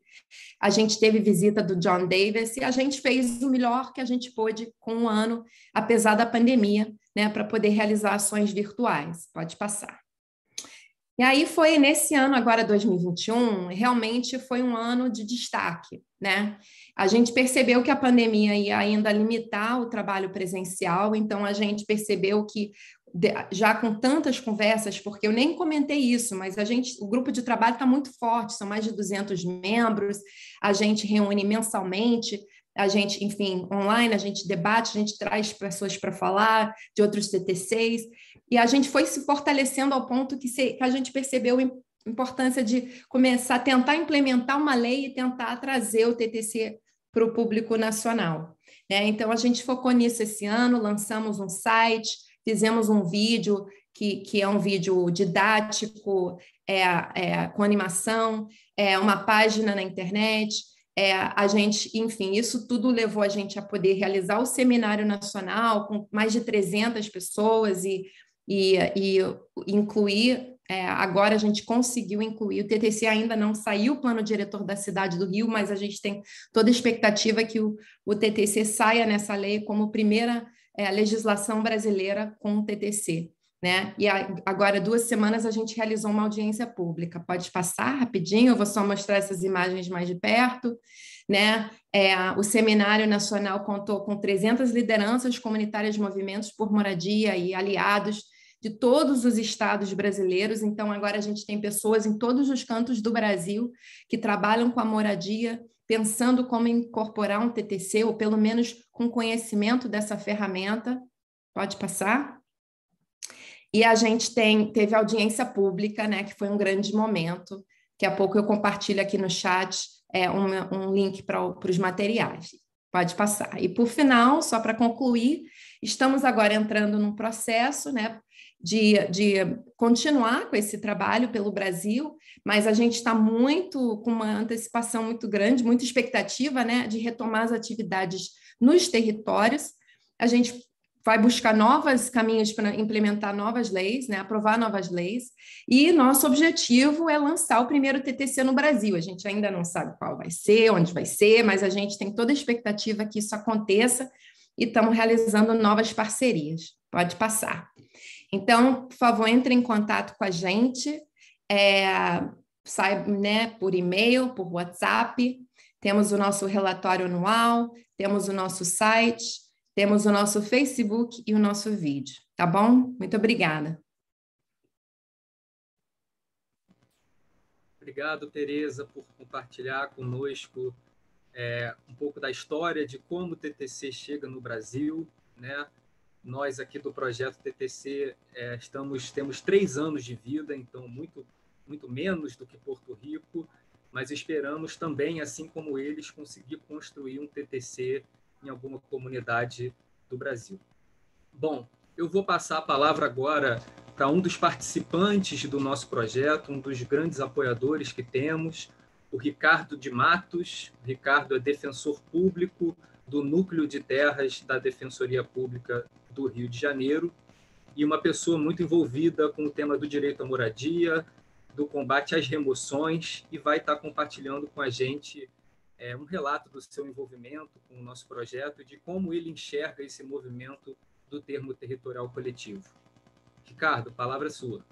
A gente teve visita do John Davis e a gente fez o melhor que a gente pôde com um ano, apesar da pandemia, né, para poder realizar ações virtuais. Pode passar. E aí foi nesse ano, agora 2021, realmente foi um ano de destaque, né? A gente percebeu que a pandemia ia ainda limitar o trabalho presencial, então a gente percebeu que já com tantas conversas, porque eu nem comentei isso, mas a gente, o grupo de trabalho está muito forte, são mais de 200 membros, a gente reúne mensalmente, a gente, enfim, online, a gente debate, a gente traz pessoas para falar de outros TTCs, e a gente foi se fortalecendo ao ponto que, se, que a gente percebeu a importância de começar a tentar implementar uma lei e tentar trazer o TTC para o público nacional. Né? Então, a gente focou nisso esse ano, lançamos um site, fizemos um vídeo que, que é um vídeo didático, é, é, com animação, é uma página na internet, é, a gente, enfim, isso tudo levou a gente a poder realizar o seminário nacional com mais de 300 pessoas e, e, e incluir. É, agora a gente conseguiu incluir. O TTC ainda não saiu o plano diretor da cidade do Rio, mas a gente tem toda a expectativa que o, o TTC saia nessa lei como primeira é, legislação brasileira com o TTC né? E agora, duas semanas, a gente realizou uma audiência pública. Pode passar rapidinho, eu vou só mostrar essas imagens mais de perto, né? É, o Seminário Nacional contou com 300 lideranças comunitárias de movimentos por moradia e aliados de todos os estados brasileiros. Então, agora a gente tem pessoas em todos os cantos do Brasil que trabalham com a moradia, pensando como incorporar um TTC, ou pelo menos com conhecimento dessa ferramenta. Pode passar? E a gente tem, teve audiência pública, né, que foi um grande momento. Daqui a pouco eu compartilho aqui no chat é, um, um link para os materiais. Pode passar. E por final, só para concluir, estamos agora entrando num processo né, de, de continuar com esse trabalho pelo Brasil, mas a gente está muito com uma antecipação muito grande, muita expectativa né, de retomar as atividades nos territórios. A gente vai buscar novos caminhos para implementar novas leis, né, aprovar novas leis, e nosso objetivo é lançar o primeiro TTC no Brasil. A gente ainda não sabe qual vai ser, onde vai ser, mas a gente tem toda a expectativa que isso aconteça e estamos realizando novas parcerias. Pode passar. Então, por favor, entre em contato com a gente, é, sai, né, por e-mail, por WhatsApp, temos o nosso relatório anual, temos o nosso site, temos o nosso Facebook e o nosso vídeo, tá bom? Muito obrigada. Obrigado, Tereza, por compartilhar conosco é, um pouco da história de como o TTC chega no Brasil, né? Nós aqui do projeto TTC é, estamos temos três anos de vida, então muito muito menos do que Porto Rico, mas esperamos também, assim como eles, conseguir construir um TTC em alguma comunidade do Brasil. Bom, eu vou passar a palavra agora para um dos participantes do nosso projeto, um dos grandes apoiadores que temos, o Ricardo de Matos. O Ricardo é defensor público do Núcleo de Terras da Defensoria Pública do Rio de Janeiro e uma pessoa muito envolvida com o tema do direito à moradia, do combate às remoções e vai estar compartilhando com a gente é, um relato do seu envolvimento com o nosso projeto, de como ele enxerga esse movimento do termo territorial coletivo. Ricardo, palavra sua.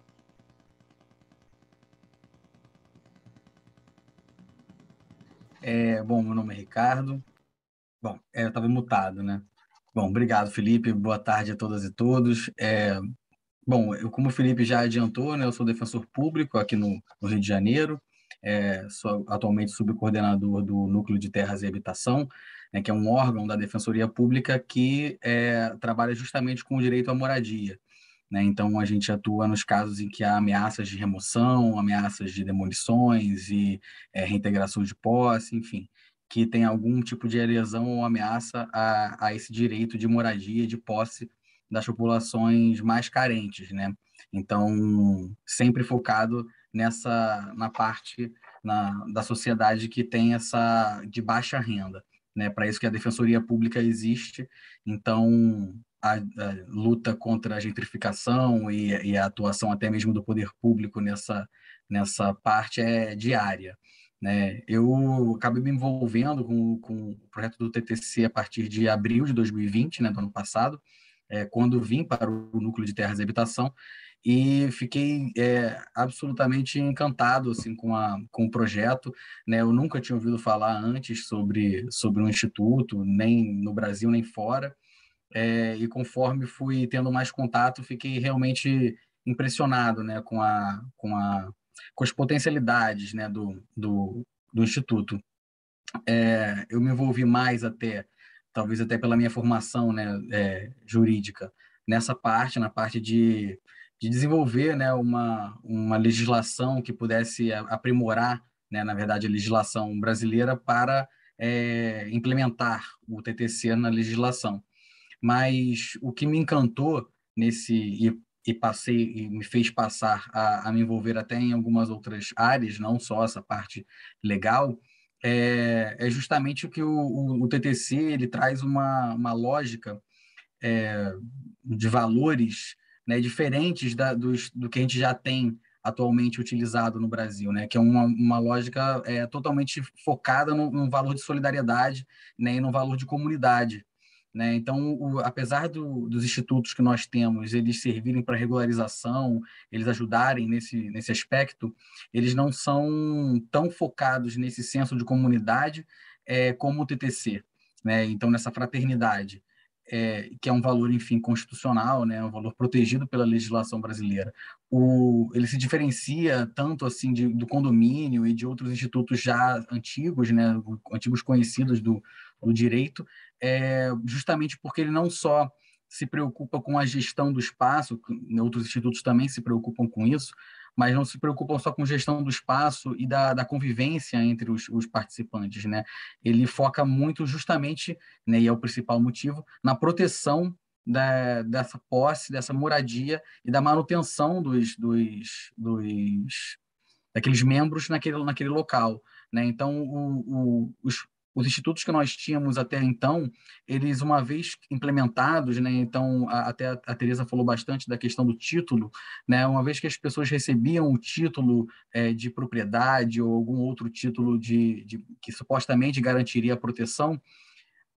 É, bom, meu nome é Ricardo. Bom, é, eu estava mutado, né? Bom, obrigado, Felipe. Boa tarde a todas e todos. É, bom, eu, como o Felipe já adiantou, né, eu sou defensor público aqui no, no Rio de Janeiro é, sou atualmente subcoordenador do Núcleo de Terras e Habitação, né, que é um órgão da Defensoria Pública que é, trabalha justamente com o direito à moradia. Né? Então, a gente atua nos casos em que há ameaças de remoção, ameaças de demolições e é, reintegração de posse, enfim. Que tem algum tipo de lesão ou ameaça a, a esse direito de moradia de posse das populações mais carentes, né? Então, sempre focado nessa na parte na, da sociedade que tem essa de baixa renda, né? Para isso que a defensoria pública existe. Então, a, a luta contra a gentrificação e, e, a atuação até mesmo do poder público nessa nessa parte é diária. Né? Eu acabei me envolvendo com, com o projeto do TTC a partir de abril de 2020, né, do ano passado, é, quando vim para o Núcleo de Terras e Habitação, e fiquei é, absolutamente encantado assim com, a, com o projeto. Né? Eu nunca tinha ouvido falar antes sobre, sobre um instituto, nem no Brasil nem fora. É, e conforme fui tendo mais contato, fiquei realmente impressionado né, com, a, com, a, com as potencialidades né, do, do, do Instituto. É, eu me envolvi mais até, talvez até pela minha formação né, é, jurídica, nessa parte, na parte de, de desenvolver né, uma, uma legislação que pudesse aprimorar, né, na verdade, a legislação brasileira para é, implementar o TTC na legislação. Mas o que me encantou nesse e, e passei e me fez passar a, a, me envolver até em algumas outras áreas, não só essa parte legal, é, é justamente o que o, o, o, TTC ele traz uma, uma lógica é, de valores né, diferentes da, dos, do que a gente já tem atualmente utilizado no Brasil, né, que é uma, uma lógica é, totalmente focada no, no valor de solidariedade né, e no valor de comunidade. Né? Então, o, apesar do, dos institutos que nós temos, eles servirem para regularização, eles ajudarem nesse, nesse aspecto, eles não são tão focados nesse senso de comunidade é, como o TTC. Né? Então, nessa fraternidade, é, que é um valor, enfim, constitucional, né? um valor protegido pela legislação brasileira. O, ele se diferencia tanto assim de, do condomínio e de outros institutos já antigos, né? antigos conhecidos do, do direito, é, justamente porque ele não só se preocupa com a gestão do espaço, outros institutos também se preocupam com isso, mas não se preocupam só com gestão do espaço e da, da convivência entre os, os, participantes, né? Ele foca muito justamente, né, e é o principal motivo, na proteção da, dessa posse, dessa moradia e da manutenção dos, dos, dos daqueles membros naquele, naquele local, né? Então, o, o, os, os institutos que nós tínhamos até então, eles uma vez implementados, né, então a, até a, a Teresa falou bastante da questão do título, né, uma vez que as pessoas recebiam o título é, de propriedade ou algum outro título de, de, que supostamente garantiria a proteção,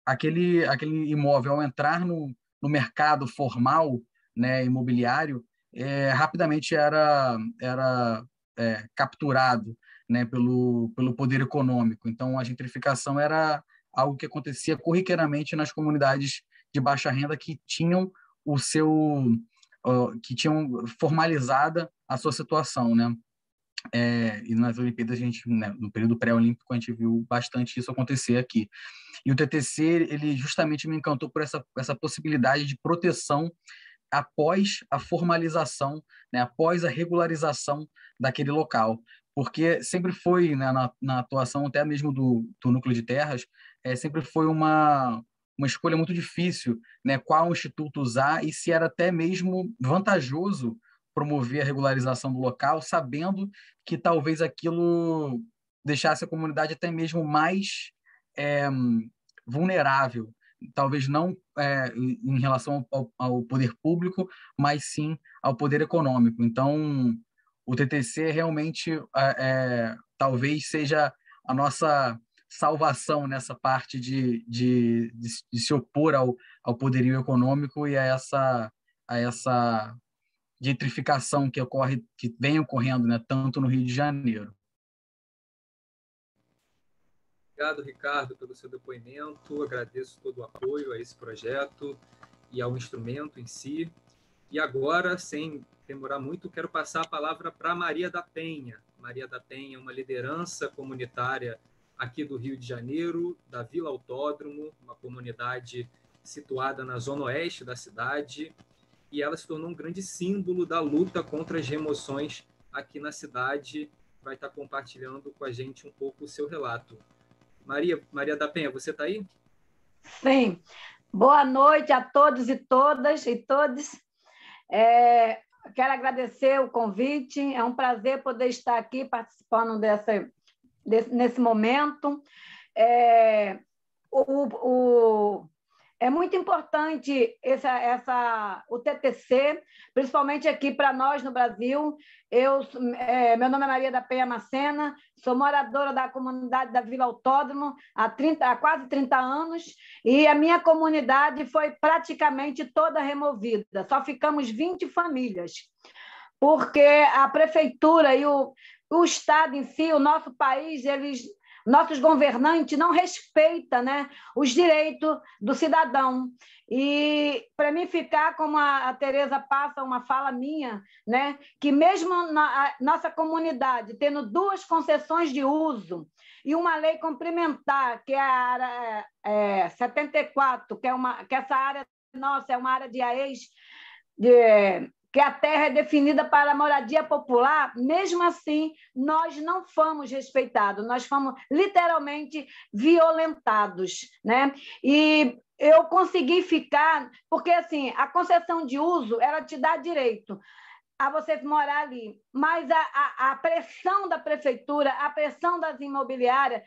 aquele aquele imóvel ao entrar no, no mercado formal, né, imobiliário, é, rapidamente era era é, capturado né, pelo, pelo poder econômico. Então, a gentrificação era algo que acontecia corriqueiramente nas comunidades de baixa renda que tinham o seu que tinham formalizada a sua situação, né? É, e nas Olimpíadas a gente, né, no período pré-olímpico, a gente viu bastante isso acontecer aqui. E o TTC, ele justamente me encantou por essa, essa possibilidade de proteção após a formalização, né, após a regularização daquele local porque sempre foi, né, na, na, atuação até mesmo do, do núcleo de terras, é, sempre foi uma, uma escolha muito difícil, né, qual instituto usar e se era até mesmo vantajoso promover a regularização do local, sabendo que talvez aquilo deixasse a comunidade até mesmo mais é, vulnerável, talvez não é, em relação ao, ao, poder público, mas sim ao poder econômico. Então, o TTC realmente é, talvez seja a nossa salvação nessa parte de, de, de, de, se opor ao, ao poderio econômico e a essa, a essa gentrificação que ocorre, que vem ocorrendo, né, tanto no Rio de Janeiro. Obrigado, Ricardo, pelo seu depoimento. Agradeço todo o apoio a esse projeto e ao instrumento em si. E agora, sem demorar muito, quero passar a palavra para Maria da Penha. Maria da Penha é uma liderança comunitária aqui do Rio de Janeiro, da Vila Autódromo, uma comunidade situada na zona oeste da cidade, e ela se tornou um grande símbolo da luta contra as remoções aqui na cidade. Vai estar compartilhando com a gente um pouco o seu relato. Maria, Maria da Penha, você está aí? Sim. Boa noite a todos e todas e todos. É, quero agradecer o convite. É um prazer poder estar aqui participando dessa, desse, nesse momento. É, o, o, é muito importante essa, essa, o TTC, principalmente aqui para nós no Brasil. Eu, é, meu nome é Maria da Penha Macena, sou moradora da comunidade da Vila Autódromo há, 30, há quase 30 anos, e a minha comunidade foi praticamente toda removida, só ficamos 20 famílias, porque a prefeitura e o, o Estado em si, o nosso país, eles nossos governantes não respeitam né, os direitos do cidadão. E para mim ficar como a, a Tereza passa uma fala minha, né, que mesmo na nossa comunidade tendo duas concessões de uso e uma lei complementar, que é a área é, 74, que é uma que essa área nossa é uma área de AES de que a terra é definida para moradia popular, mesmo assim, nós não fomos respeitados, nós fomos literalmente violentados. Né? E eu consegui ficar, porque assim, a concessão de uso, ela te dá direito a você morar ali, mas a, a, a pressão da prefeitura, a pressão das imobiliárias,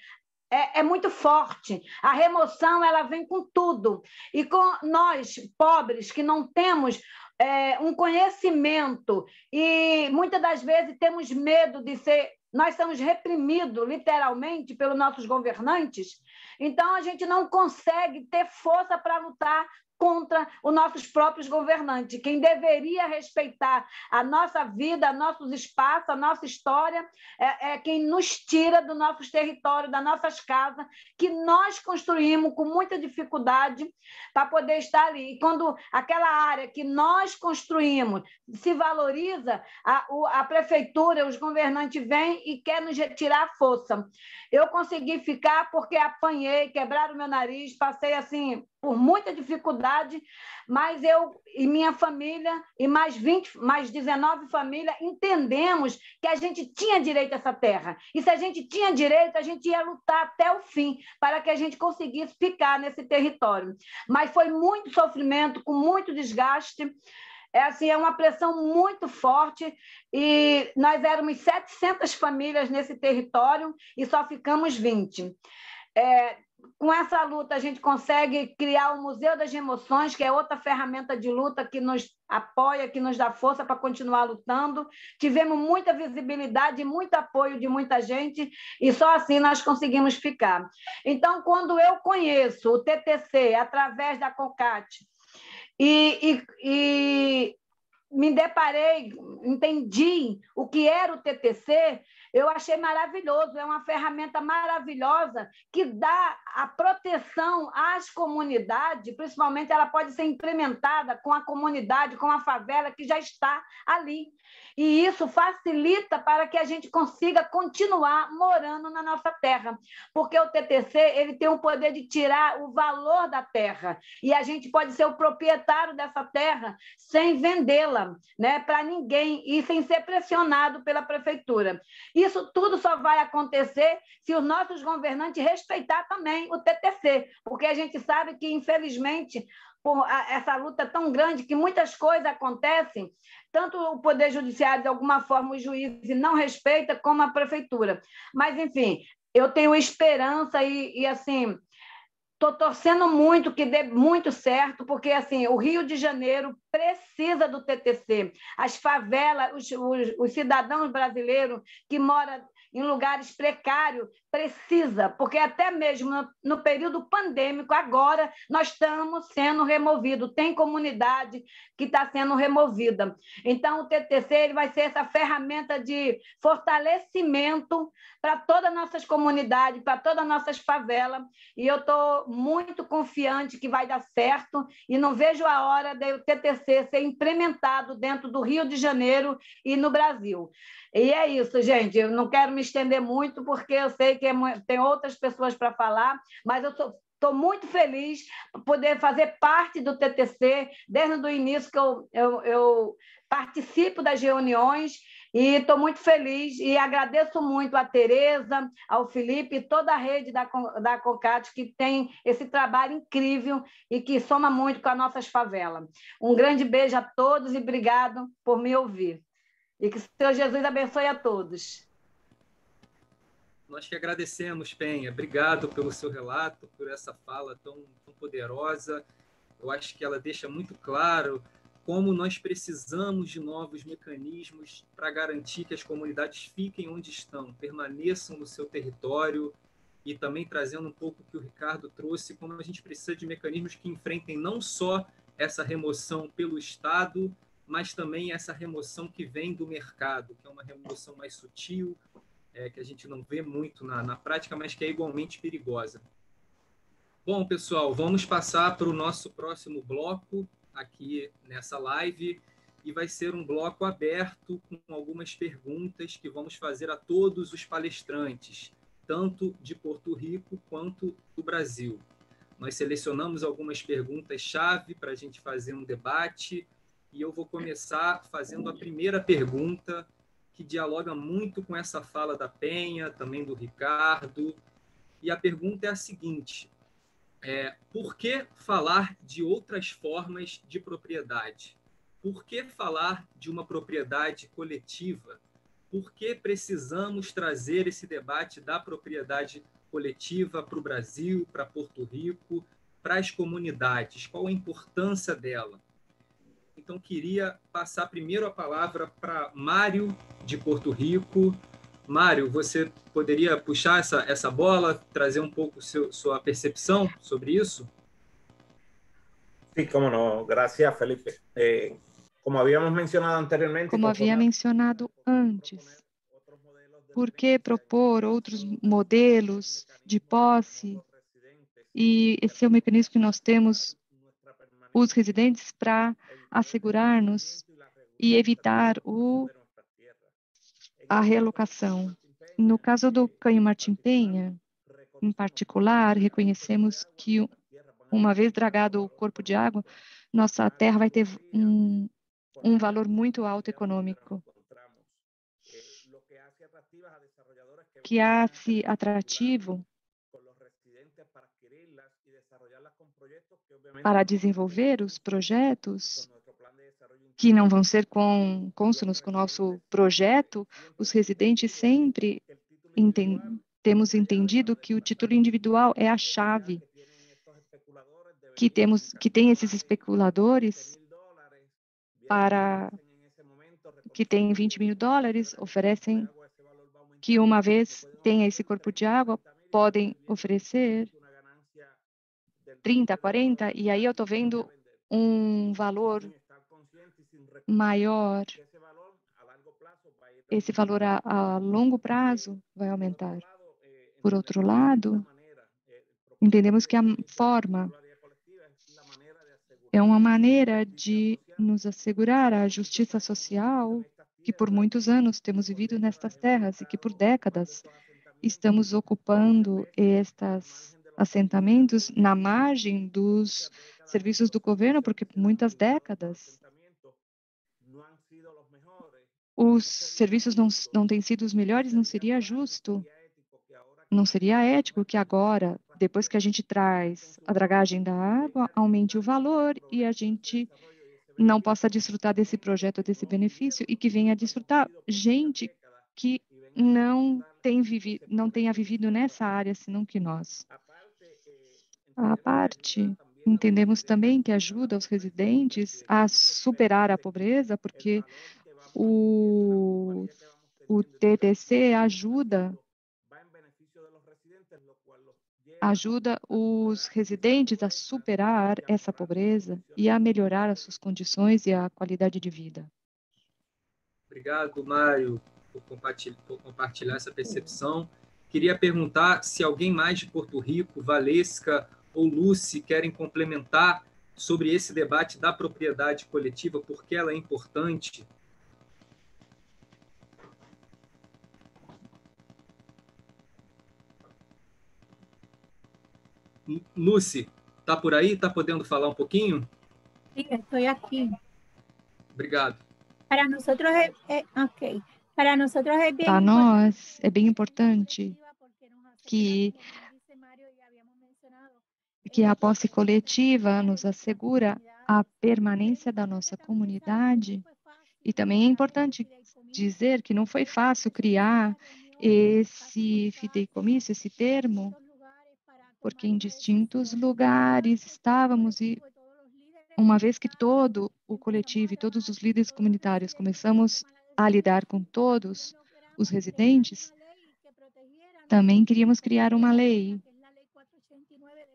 é, é, muito forte. A remoção ela vem com tudo. E com nós, pobres, que não temos é, um conhecimento e muitas das vezes temos medo de ser. Nós somos reprimidos, literalmente, pelos nossos governantes, então a gente não consegue ter força para lutar contra os nossos próprios governantes. Quem deveria respeitar a nossa vida, nossos espaços, a nossa história, é, é quem nos tira do nossos territórios, das nossas casas, que nós construímos com muita dificuldade para poder estar ali. E quando aquela área que nós construímos se valoriza, a, a prefeitura, os governantes vêm e querem nos retirar a força. Eu consegui ficar porque apanhei, quebraram meu nariz, passei assim por muita dificuldade, mas eu e minha família e mais 20, mais 19 famílias entendemos que a gente tinha direito a essa terra. E se a gente tinha direito, a gente ia lutar até o fim para que a gente conseguisse ficar nesse território. Mas foi muito sofrimento, com muito desgaste. É assim, é uma pressão muito forte e nós éramos 700 famílias nesse território e só ficamos 20. É, com essa luta, a gente consegue criar o Museu das Emoções, que é outra ferramenta de luta que nos apoia, que nos dá força para continuar lutando. Tivemos muita visibilidade e muito apoio de muita gente, e só assim nós conseguimos ficar. Então, quando eu conheço o TTC através da COCAT, e, e, e me deparei, entendi o que era o TTC, eu achei maravilhoso, é uma ferramenta maravilhosa que dá a proteção às comunidades, principalmente ela pode ser implementada com a comunidade, com a favela que já está ali. E isso facilita para que a gente consiga continuar morando na nossa terra, porque o TTC ele tem o poder de tirar o valor da terra e a gente pode ser o proprietário dessa terra sem vendê-la, né, para ninguém e sem ser pressionado pela prefeitura. Isso tudo só vai acontecer se os nossos governantes respeitar também o TTC, porque a gente sabe que infelizmente por essa luta tão grande que muitas coisas acontecem, tanto o Poder Judiciário, de alguma forma, o juiz não respeita, como a prefeitura. Mas, enfim, eu tenho esperança e, e assim, estou torcendo muito que dê muito certo, porque assim o Rio de Janeiro precisa do TTC. As favelas, os, os, os cidadãos brasileiros que moram em lugares precários, precisa, porque até mesmo no, período pandêmico, agora, nós estamos sendo removidos. Tem comunidade que está sendo removida. Então, o TTC ele vai ser essa ferramenta de fortalecimento para todas as nossas comunidades, para todas as nossas favelas. E eu estou muito confiante que vai dar certo e não vejo a hora do TTC ser implementado dentro do Rio de Janeiro e no Brasil. E é isso, gente. Eu não quero me estender muito, porque eu sei que é tem outras pessoas para falar, mas eu Estou muito feliz por poder fazer parte do TTC, desde o início que eu, eu, eu participo das reuniões E estou muito feliz e agradeço muito a Tereza, ao Felipe e toda a rede da, da CONCAT que tem esse trabalho incrível e que soma muito com as nossas favelas. Um grande beijo a todos e obrigado por me ouvir. E que o Senhor Jesus abençoe a todos. Nós que agradecemos, Penha. Obrigado pelo seu relato, por essa fala tão, tão poderosa. Eu acho que ela deixa muito claro como nós precisamos de novos mecanismos para garantir que as comunidades fiquem onde estão, permaneçam no seu território e também trazendo um pouco o que o Ricardo trouxe, como a gente precisa de mecanismos que enfrentem não só essa remoção pelo Estado, mas também essa remoção que vem do mercado, que é uma remoção mais sutil, é, que a gente não vê muito na, na prática, mas que é igualmente perigosa. Bom, pessoal, vamos passar para o nosso próximo bloco aqui nessa live e vai ser um bloco aberto com algumas perguntas que vamos fazer a todos os palestrantes, tanto de Porto Rico quanto do Brasil. Nós selecionamos algumas perguntas-chave para a gente fazer um debate e eu vou começar fazendo a primeira pergunta que dialoga muito com essa fala da Penha, também do Ricardo. E a pergunta é a seguinte: é, por que falar de outras formas de propriedade? Por que falar de uma propriedade coletiva? Por que precisamos trazer esse debate da propriedade coletiva para o Brasil, para Porto Rico, para as comunidades? Qual a importância dela? Então, queria passar primeiro a palavra para Mário, de Porto Rico. Mário, você poderia puxar essa, essa bola, trazer um pouco seu, sua percepção sobre isso? Sim, como não. Gracias, Felipe. Eh, como havíamos mencionado anteriormente... Como havia mencionado antes, por que propor outros modelos de posse? E esse é o mecanismo que nós temos os residentes para assegurar-nos e evitar o, a relocação. No caso do Canho Martim Penha, em particular, reconhecemos que uma vez dragado o corpo de água, nossa terra vai ter um, um valor muito alto econômico, que hace atrativo para desenvolver os projetos que não vão ser com, cônsonos com o nosso projeto, os residentes sempre enten, temos entendido que o título individual é a chave, que temos que tem esses especuladores para que tem 20 mil dólares, oferecem que uma vez tenha esse corpo de água, podem oferecer 30, 40, e aí eu estou vendo um valor maior. Esse valor a, a longo prazo vai aumentar. Por outro lado, entendemos que a forma é uma maneira de nos assegurar a justiça social que por muitos anos temos vivido nestas terras e que por décadas estamos ocupando estas assentamentos na margem dos serviços do governo, porque por muitas décadas os serviços não, não têm sido os melhores, não seria justo, não seria ético que agora, depois que a gente traz a dragagem da água, aumente o valor e a gente não possa desfrutar desse projeto, desse benefício, e que venha desfrutar gente que não tem vivido, não tenha vivido nessa área, senão que nós. A parte, entendemos também que ajuda os residentes a superar a pobreza, porque o, o TTC ajuda ajuda os residentes a superar essa pobreza e a melhorar as suas condições e a qualidade de vida. Obrigado, Mário, por compartilhar, por compartilhar essa percepção. Queria perguntar se alguém mais de Porto Rico, Valesca ou Lucy querem complementar sobre esse debate da propriedade coletiva, porque ela é importante. Lucy, está por aí? Está podendo falar um pouquinho? Sim, estou aqui. Obrigado. Para nós é, é ok. Para nós é bem importante que que a posse coletiva nos assegura a permanência da nossa comunidade. E também é importante dizer que não foi fácil criar esse fideicomisso, esse termo, porque em distintos lugares estávamos e uma vez que todo o coletivo e todos os líderes comunitários começamos a lidar com todos os residentes, também queríamos criar uma lei,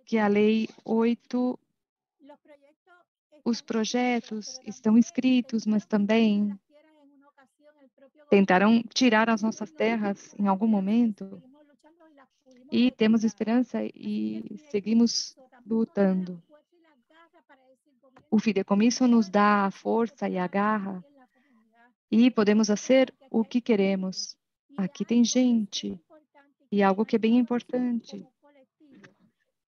que a Lei 8. Os projetos estão escritos, mas também tentaram tirar as nossas terras em algum momento. E temos esperança e seguimos lutando. O fideicomisso nos dá a força e a garra e podemos fazer o que queremos. Aqui tem gente e algo que é bem importante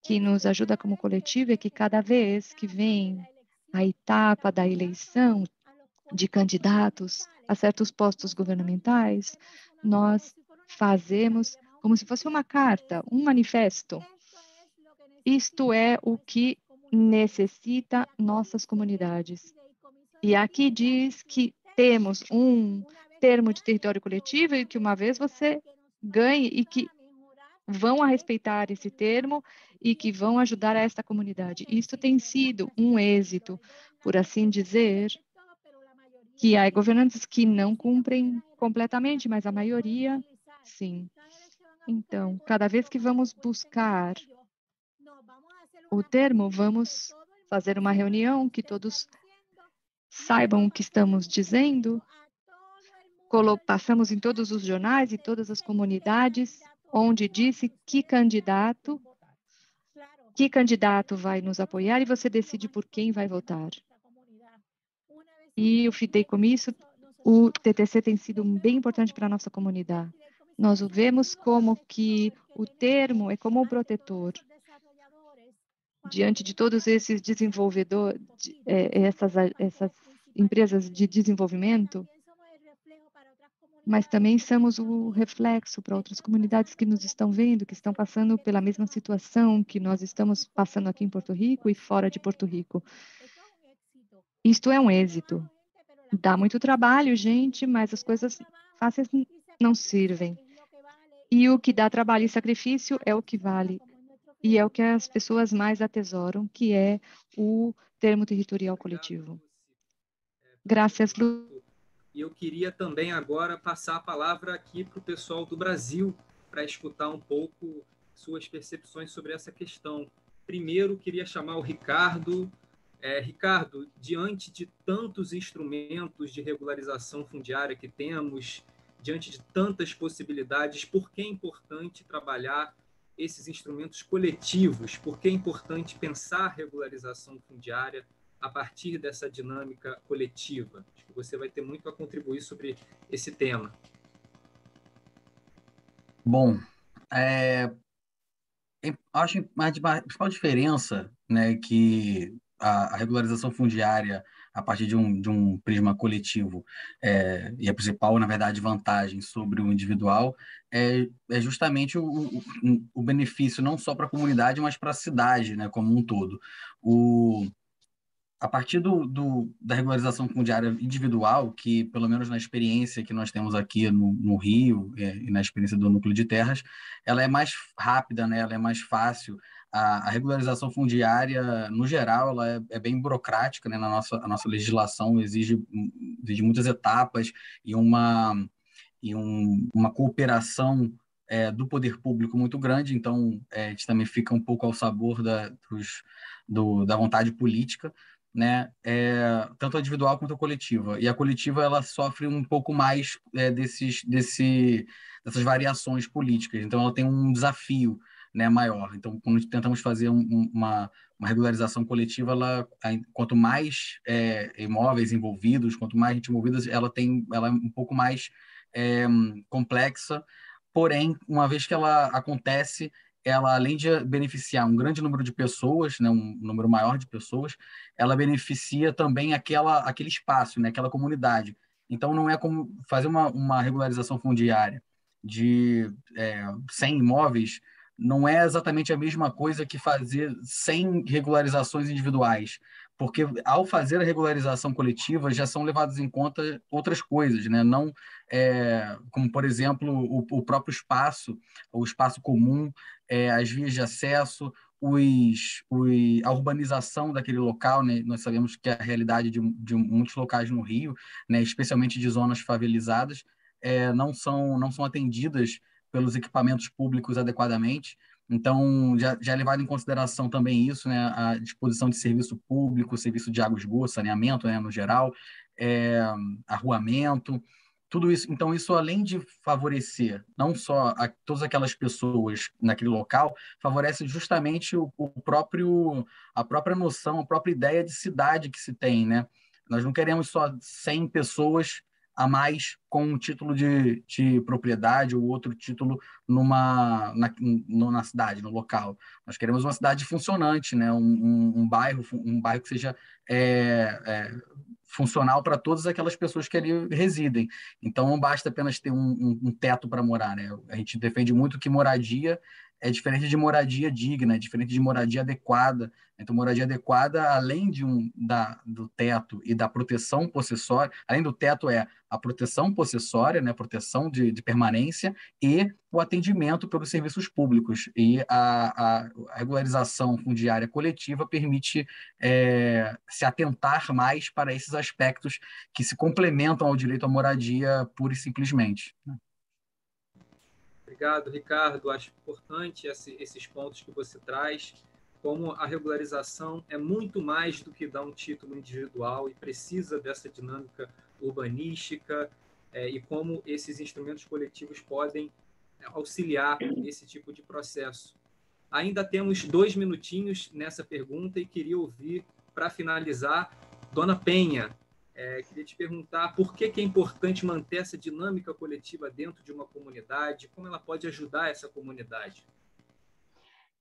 que nos ajuda como coletivo é que cada vez que vem a etapa da eleição de candidatos a certos postos governamentais, nós fazemos como se fosse uma carta, um manifesto. Isto é o que necessita nossas comunidades. E aqui diz que temos um termo de território coletivo e que uma vez você ganhe e que vão a respeitar esse termo e que vão ajudar a esta comunidade. Isto tem sido um êxito, por assim dizer, que há governantes que não cumprem completamente, mas a maioria, sim. Então, cada vez que vamos buscar o termo, vamos fazer uma reunião que todos saibam o que estamos dizendo. Passamos em todos os jornais e todas as comunidades onde disse que candidato que candidato vai nos apoiar e você decide por quem vai votar. E o fideicomisso, o TTC tem sido bem importante para a nossa comunidade. Nós vemos como que o termo é como um protetor diante de todos esses desenvolvedores, é, essas, essas empresas de desenvolvimento, mas também somos o reflexo para outras comunidades que nos estão vendo, que estão passando pela mesma situação que nós estamos passando aqui em Porto Rico e fora de Porto Rico. Isto é um êxito. Dá muito trabalho, gente, mas as coisas fáceis não servem. E o que dá trabalho e sacrifício é o que vale. E é o que as pessoas mais atesoram, que é o termo territorial coletivo. Graças, Lu. E eu queria também agora passar a palavra aqui para o pessoal do Brasil, para escutar um pouco suas percepções sobre essa questão. Primeiro, queria chamar o Ricardo. É, Ricardo, diante de tantos instrumentos de regularização fundiária que temos, diante de tantas possibilidades, por que é importante trabalhar esses instrumentos coletivos? Por que é importante pensar a regularização fundiária a partir dessa dinâmica coletiva? Acho que você vai ter muito a contribuir sobre esse tema. Bom, é, acho que a principal diferença né, que a, a regularização fundiária a partir de um, de um prisma coletivo, é, e a principal, na verdade, vantagem sobre o individual é, é justamente o, o, o benefício não só para a comunidade, mas para a cidade né, como um todo. O, a partir do, do, da regularização fundiária individual, que pelo menos na experiência que nós temos aqui no, no Rio é, e na experiência do núcleo de terras, ela é mais rápida, né? ela é mais fácil, a, a regularização fundiária, no geral, ela é, é, bem burocrática, né? Na nossa, a nossa legislação exige, exige muitas etapas e uma, e um, uma cooperação é, do poder público muito grande, então é, a gente também fica um pouco ao sabor da, dos, do, da vontade política, né? É, tanto a individual quanto a coletiva. E a coletiva ela sofre um pouco mais é, desses, desse, dessas variações políticas, então ela tem um desafio né, maior. Então, quando tentamos fazer um, uma, uma regularização coletiva, ela, quanto mais é, imóveis envolvidos, quanto mais gente envolvida, ela tem, ela é um pouco mais é, complexa. Porém, uma vez que ela acontece, ela além de beneficiar um grande número de pessoas, né, um número maior de pessoas, ela beneficia também aquela aquele espaço, né, aquela comunidade. Então, não é como fazer uma, uma regularização fundiária de é, 100 imóveis, não é exatamente a mesma coisa que fazer 100 regularizações individuais, porque ao fazer a regularização coletiva já são levadas em conta outras coisas, né? não é, como, por exemplo, o, o, próprio espaço, o espaço comum, é, as vias de acesso, os, os, a urbanização daquele local, né? nós sabemos que a realidade de, de muitos locais no Rio, né? especialmente de zonas favelizadas, é, não, são, não são atendidas pelos equipamentos públicos adequadamente. Então, já, já é levado em consideração também isso, né? a disposição de serviço público, serviço de água esgoto, saneamento né? no geral, é, arruamento, tudo isso. Então, isso além de favorecer não só a, todas aquelas pessoas naquele local, favorece justamente o, o, próprio, a própria noção, a própria ideia de cidade que se tem, né? Nós não queremos só 100 pessoas a mais com um título de, de propriedade ou outro título numa, na, na cidade, no local. Nós queremos uma cidade funcionante, né? um, um, um bairro, um bairro que seja é, é, funcional para todas aquelas pessoas que ali residem. Então, não basta apenas ter um, um teto para morar. Né? A gente defende muito que moradia é diferente de moradia digna, é diferente de moradia adequada. Então, moradia adequada, além de um, da, do teto e da proteção possessória, além do teto é a proteção possessória, né, proteção de, de permanência e o atendimento pelos serviços públicos. E a, a regularização fundiária coletiva permite é, se atentar mais para esses aspectos que se complementam ao direito à moradia pura e simplesmente. Né? Obrigado, Ricardo. Acho importante esse, esses pontos que você traz, como a regularização é muito mais do que dar um título individual e precisa dessa dinâmica urbanística é, e como esses instrumentos coletivos podem auxiliar esse tipo de processo. Ainda temos dois minutinhos nessa pergunta e queria ouvir, para finalizar, Dona Penha, é, queria te perguntar por que, que é importante manter essa dinâmica coletiva dentro de uma comunidade, como ela pode ajudar essa comunidade.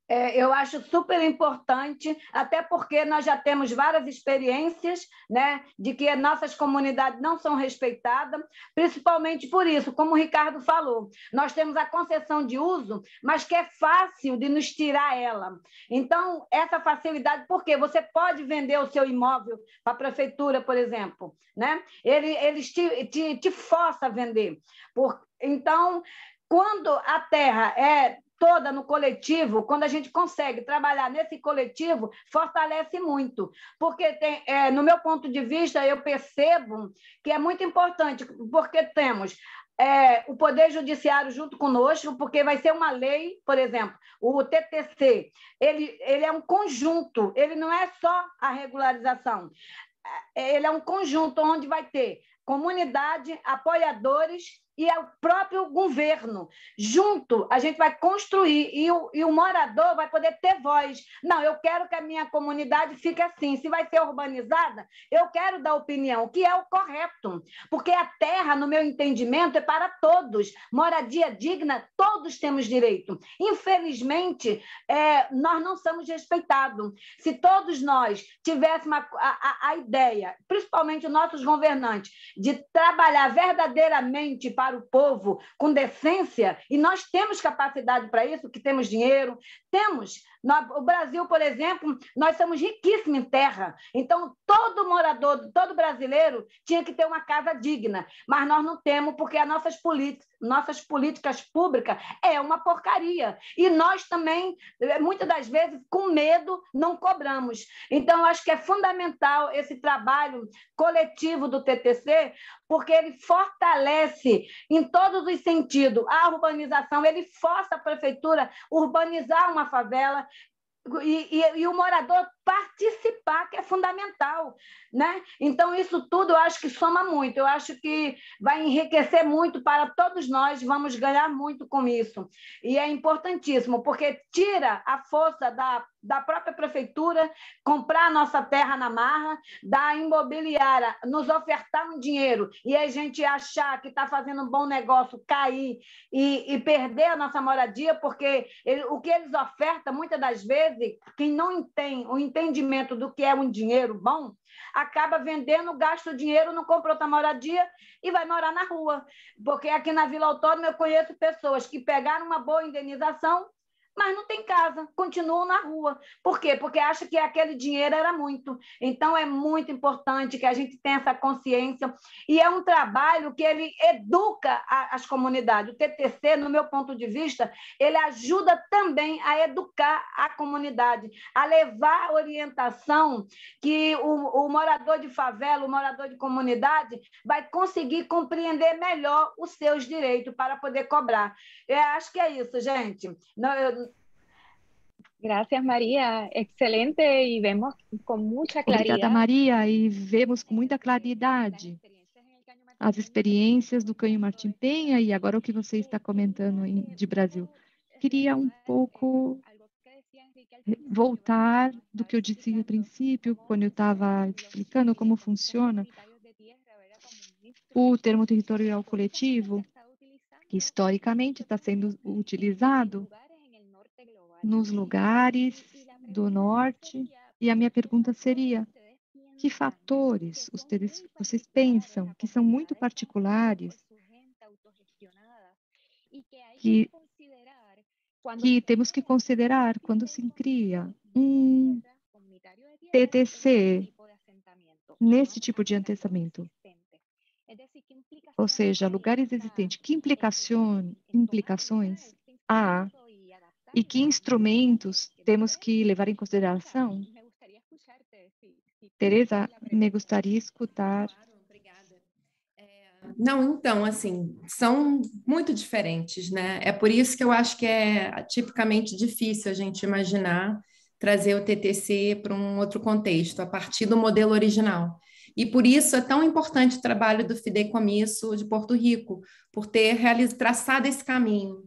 É, eu acho super importante, até porque nós já temos várias experiências né, de que nossas comunidades não são respeitadas, principalmente por isso, como o Ricardo falou, nós temos a concessão de uso, mas que é fácil de nos tirar ela. Então, essa facilidade, porque você pode vender o seu imóvel para a prefeitura, por exemplo, né? Ele, eles te, te, te forçam a vender. Por, então, quando a terra é toda no coletivo, quando a gente consegue trabalhar nesse coletivo, fortalece muito. Porque, tem, é, no meu ponto de vista, eu percebo que é muito importante, porque temos é, o Poder Judiciário junto conosco, porque vai ser uma lei, por exemplo, o TTC, ele, ele é um conjunto, ele não é só a regularização, é, ele é um conjunto onde vai ter comunidade, apoiadores e o próprio governo. Junto, a gente vai construir e o, e o morador vai poder ter voz. Não, eu quero que a minha comunidade fique assim. Se vai ser urbanizada, eu quero dar opinião, que é o correto. Porque a terra, no meu entendimento, é para todos. Moradia digna, todos temos direito. Infelizmente, é, nós não somos respeitados. Se todos nós tivéssemos a, a, a ideia, principalmente os nossos governantes, de trabalhar verdadeiramente para o povo com decência, e nós temos capacidade para isso, que temos dinheiro, temos. O Brasil, por exemplo, nós somos riquíssimos em terra. Então, todo morador, todo brasileiro tinha que ter uma casa digna. Mas nós não temos, porque as nossas, nossas políticas públicas é uma porcaria. E nós também, muitas das vezes, com medo, não cobramos. Então, acho que é fundamental esse trabalho coletivo do TTC, porque ele fortalece em todos os sentidos a urbanização, ele força a prefeitura urbanizar uma favela, e, e, e, o morador participar, que é fundamental. Né? Então, isso tudo eu acho que soma muito, eu acho que vai enriquecer muito para todos nós, vamos ganhar muito com isso. E é importantíssimo, porque tira a força da, da própria prefeitura comprar a nossa terra na marra, da imobiliária nos ofertar um dinheiro e a gente achar que está fazendo um bom negócio, cair e, e perder a nossa moradia, porque ele, o que eles ofertam, muitas das vezes, quem não tem o entendimento, entendimento do que é um dinheiro bom, acaba vendendo, gasta o dinheiro, não compra outra moradia e vai morar na rua. Porque aqui na Vila Autônoma eu conheço pessoas que pegaram uma boa indenização mas não tem casa, continuam na rua. Por quê? Porque acha que aquele dinheiro era muito. Então, é muito importante que a gente tenha essa consciência. E é um trabalho que ele educa a, as comunidades. O TTC, no meu ponto de vista, ele ajuda também a educar a comunidade, a levar a orientação que o, o morador de favela, o morador de comunidade, vai conseguir compreender melhor os seus direitos para poder cobrar. Eu acho que é isso, gente. Não, eu, Gracias, María. Excelente e vemos com muita claridade. Obrigada, Maria, e vemos com muita claridade as experiências do Canho Martim Penha e agora o que você está comentando de Brasil. Queria um pouco voltar do que eu disse no princípio, quando eu estava explicando como funciona o termo territorial coletivo, que historicamente está sendo utilizado nos lugares do norte. E a minha pergunta seria: que fatores vocês pensam que são muito particulares que, que temos que considerar quando se cria um TTC nesse tipo de assentamento? Ou seja, lugares existentes, que implicações há e que instrumentos temos que levar em consideração? Tereza, me gostaria de escutar. Não, então, assim, são muito diferentes, né? É por isso que eu acho que é tipicamente difícil a gente imaginar trazer o TTC para um outro contexto, a partir do modelo original. E por isso é tão importante o trabalho do Fideicomisso de Porto Rico, por ter traçado esse caminho,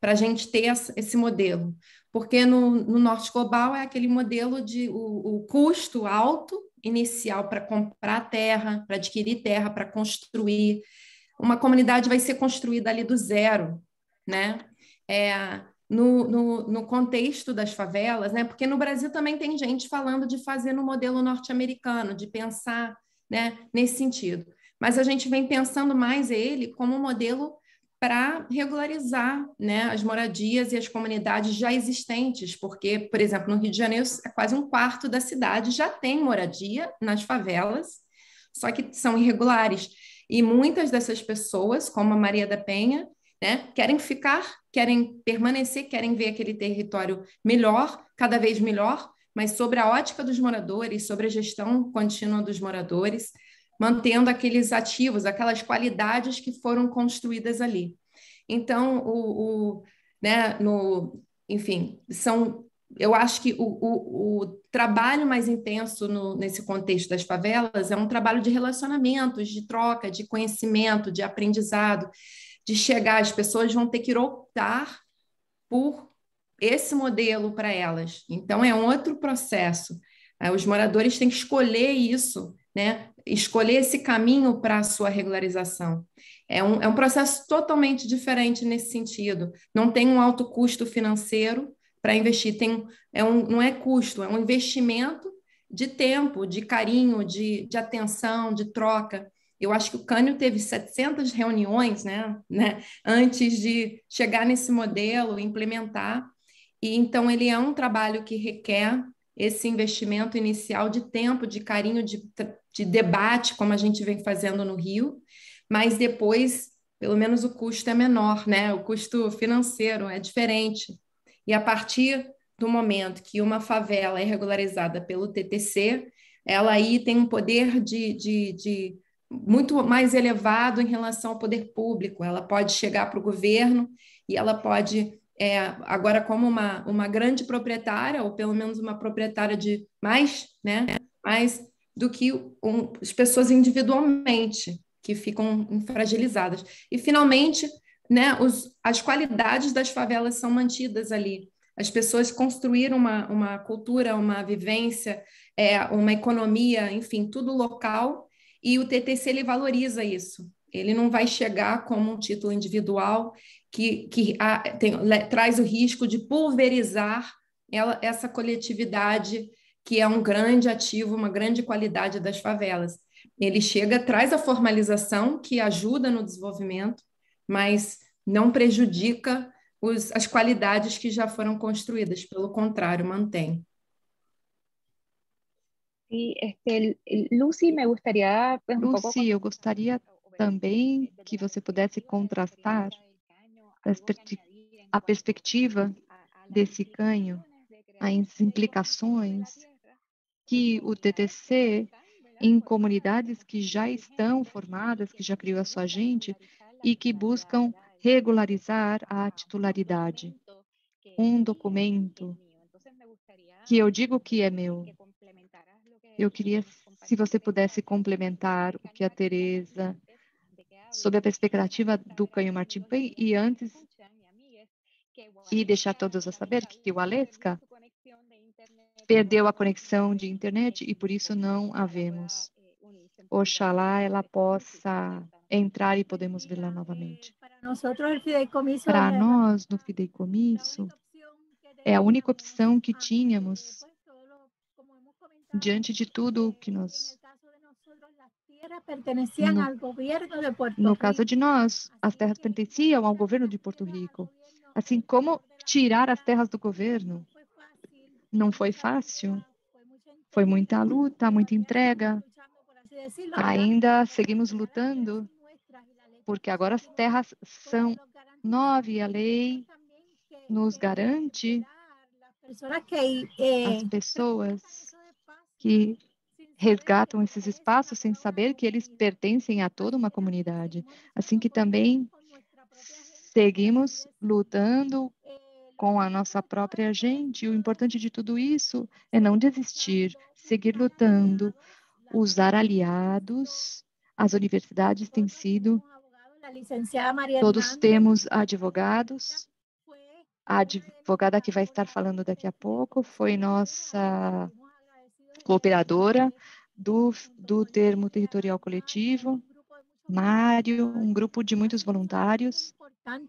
para a gente ter esse modelo. Porque no, no, norte global é aquele modelo de o, o custo alto inicial para comprar terra, para adquirir terra, para construir. Uma comunidade vai ser construída ali do zero, né? É, no, no, no, contexto das favelas, né? Porque no Brasil também tem gente falando de fazer no modelo norte-americano, de pensar né, nesse sentido. Mas a gente vem pensando mais ele como um modelo para regularizar né, as moradias e as comunidades já existentes, porque, por exemplo, no Rio de Janeiro, é quase um quarto da cidade já tem moradia nas favelas, só que são irregulares. E muitas dessas pessoas, como a Maria da Penha, né, querem ficar, querem permanecer, querem ver aquele território melhor, cada vez melhor, mas sobre a ótica dos moradores, sobre a gestão contínua dos moradores, mantendo aqueles ativos, aquelas qualidades que foram construídas ali. Então, o, o né, no, enfim, são, eu acho que o, o, o trabalho mais intenso no, nesse contexto das favelas é um trabalho de relacionamentos, de troca, de conhecimento, de aprendizado, de chegar, as pessoas vão ter que optar por esse modelo para elas. Então, é um outro processo. Os moradores têm que escolher isso né? Escolher esse caminho para a sua regularização. É um, é um processo totalmente diferente nesse sentido. Não tem um alto custo financeiro para investir, tem, é um, não é custo, é um investimento de tempo, de carinho, de, de atenção, de troca. Eu acho que o Cânio teve 700 reuniões né, né, antes de chegar nesse modelo, implementar. E então ele é um trabalho que requer esse investimento inicial de tempo, de carinho, de, de debate, como a gente vem fazendo no Rio, mas depois, pelo menos, o custo é menor, né? O custo financeiro é diferente. E a partir do momento que uma favela é regularizada pelo TTC, ela aí tem um poder de, de, de muito mais elevado em relação ao poder público. Ela pode chegar para o governo e ela pode é, agora como uma, uma grande proprietária, ou pelo menos uma proprietária de mais, né, mais do que um, as pessoas individualmente, que ficam fragilizadas. E, finalmente, né, os, as qualidades das favelas são mantidas ali. As pessoas construíram uma, uma cultura, uma vivência, é, uma economia, enfim, tudo local, e o TTC ele valoriza isso. Ele não vai chegar como um título individual que, que a, tem, le, traz o risco de pulverizar ela, essa coletividade que é um grande ativo, uma grande qualidade das favelas. Ele chega, traz a formalização que ajuda no desenvolvimento, mas não prejudica os, as qualidades que já foram construídas, pelo contrário, mantém. Sí, este, Lucy, me gustaría... Pues, Lucy, poco... eu gostaria também que você pudesse contrastar a perspectiva desse canho, as implicações que o TTC em comunidades que já estão formadas, que já criou a sua gente e que buscam regularizar a titularidade. Um documento que eu digo que é meu. Eu queria, se você pudesse complementar o que a Tereza, sob a perspectiva do Canho Martin Pay, e antes, e deixar todos a saber que o Aleska perdeu a conexão de internet e por isso não a vemos. Oxalá ela possa entrar e podemos vê-la novamente. Para nós, no fideicomisso, é a única opção que tínhamos diante de tudo que nós. No, no caso de nós, as terras pertenciam ao governo de Porto Rico. Assim como tirar as terras do governo não foi fácil. Foi muita luta, muita entrega. Ainda seguimos lutando, porque agora as terras são nove e a lei nos garante as pessoas que resgatam esses espaços sem saber que eles pertencem a toda uma comunidade. Assim que também seguimos lutando com a nossa própria gente. O importante de tudo isso é não desistir, seguir lutando, usar aliados. As universidades têm sido. Todos temos advogados. A advogada que vai estar falando daqui a pouco foi nossa cooperadora do, do termo territorial coletivo, Mário, um grupo de muitos voluntários.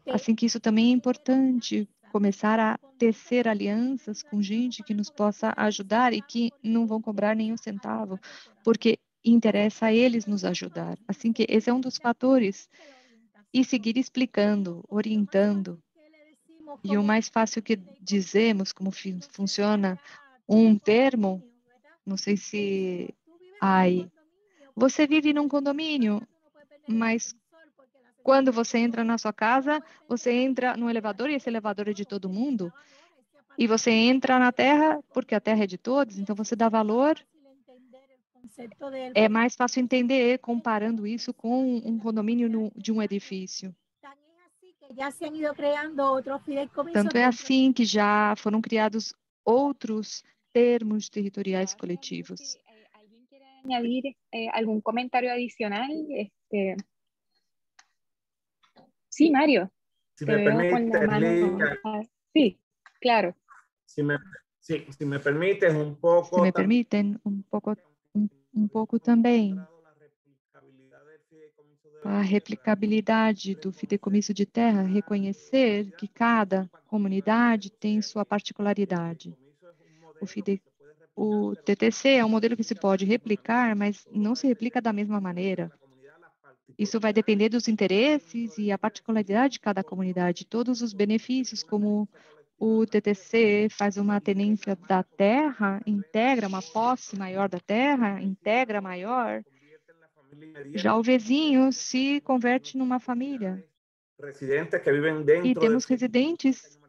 Assim que isso também é importante, começar a tecer alianças com gente que nos possa ajudar e que não vão cobrar nenhum centavo, porque interessa a eles nos ajudar. Assim que esse é um dos fatores. E seguir explicando, orientando. E o mais fácil que dizemos como funciona um termo, não sei se ai, você vive num condomínio, mas quando você entra na sua casa, você entra no elevador e esse elevador é de todo mundo. E você entra na terra porque a terra é de todos, então você dá valor. É mais fácil entender comparando isso com um condomínio de um edifício. Tanto é assim que já foram criados outros termos territoriais coletivos. añadir eh, algún comentario adicional? Sí, Mario. Si me permite, ah, Sí, claro. Si me, sí, si me permites un poco. Si me permiten un poco, un, un pouco também. A replicabilidade do fideicomisso de terra, reconhecer que cada comunidade tem sua particularidade. O, fide... o TTC é um modelo que se pode replicar, mas não se replica da mesma maneira. Isso vai depender dos interesses e a particularidade de cada comunidade. Todos os benefícios, como o TTC faz uma tenência da terra, integra uma posse maior da terra, integra maior. Já o vizinho se converte numa família. E temos residentes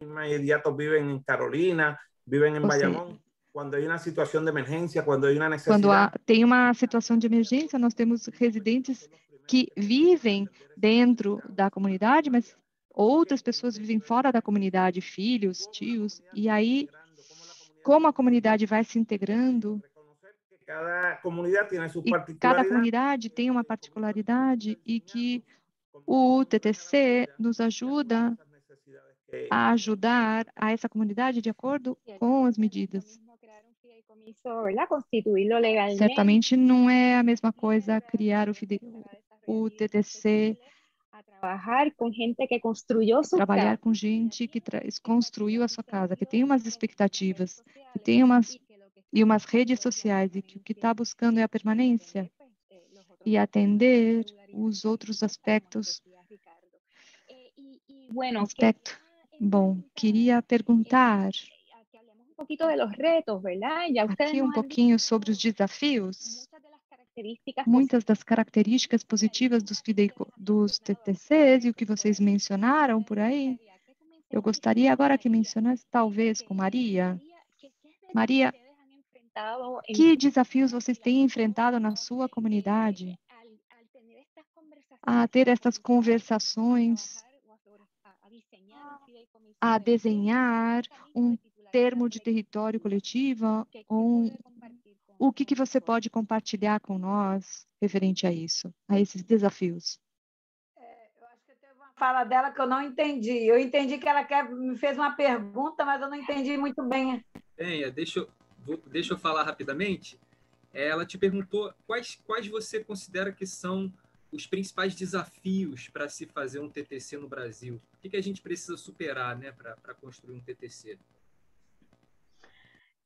imediatos vivem em Carolina, vivem em Bayamón. Quando há uma situação de emergência, quando há uma necessidade. Quando há, tem uma situação de emergência, nós temos residentes que vivem dentro da comunidade, mas outras pessoas vivem fora da comunidade, filhos, tios, e aí como a comunidade vai se integrando, cada comunidade tem sua particularidade. Cada comunidade tem uma particularidade e que o TTC nos ajuda a ajudar a essa comunidade de acordo com as medidas. Certamente não é a mesma coisa criar o, o TTC trabalhar com gente que construiu sua trabalhar com gente que construiu a sua casa, que tem umas expectativas, que tem umas e umas redes sociais e que o que está buscando é a permanência e atender os outros aspectos. Aspecto. Bom, queria perguntar aqui um pouquinho sobre os desafios muitas das características positivas dos, dos TTCs e o que vocês mencionaram por aí. Eu gostaria agora que mencionasse, talvez, com Maria. Maria, que desafios vocês têm enfrentado na sua comunidade a ter essas conversações, a desenhar um termo de território coletivo, um, o que, que você pode compartilhar com nós referente a isso, a esses desafios? É, eu acho que teve uma fala dela que eu não entendi. Eu entendi que ela quer, me fez uma pergunta, mas eu não entendi muito bem. Bem, deixa eu, vou, deixa eu falar rapidamente. Ela te perguntou quais, quais você considera que são os principais desafios para se fazer um TTC no Brasil. O que, que a gente precisa superar né, para construir um TTC?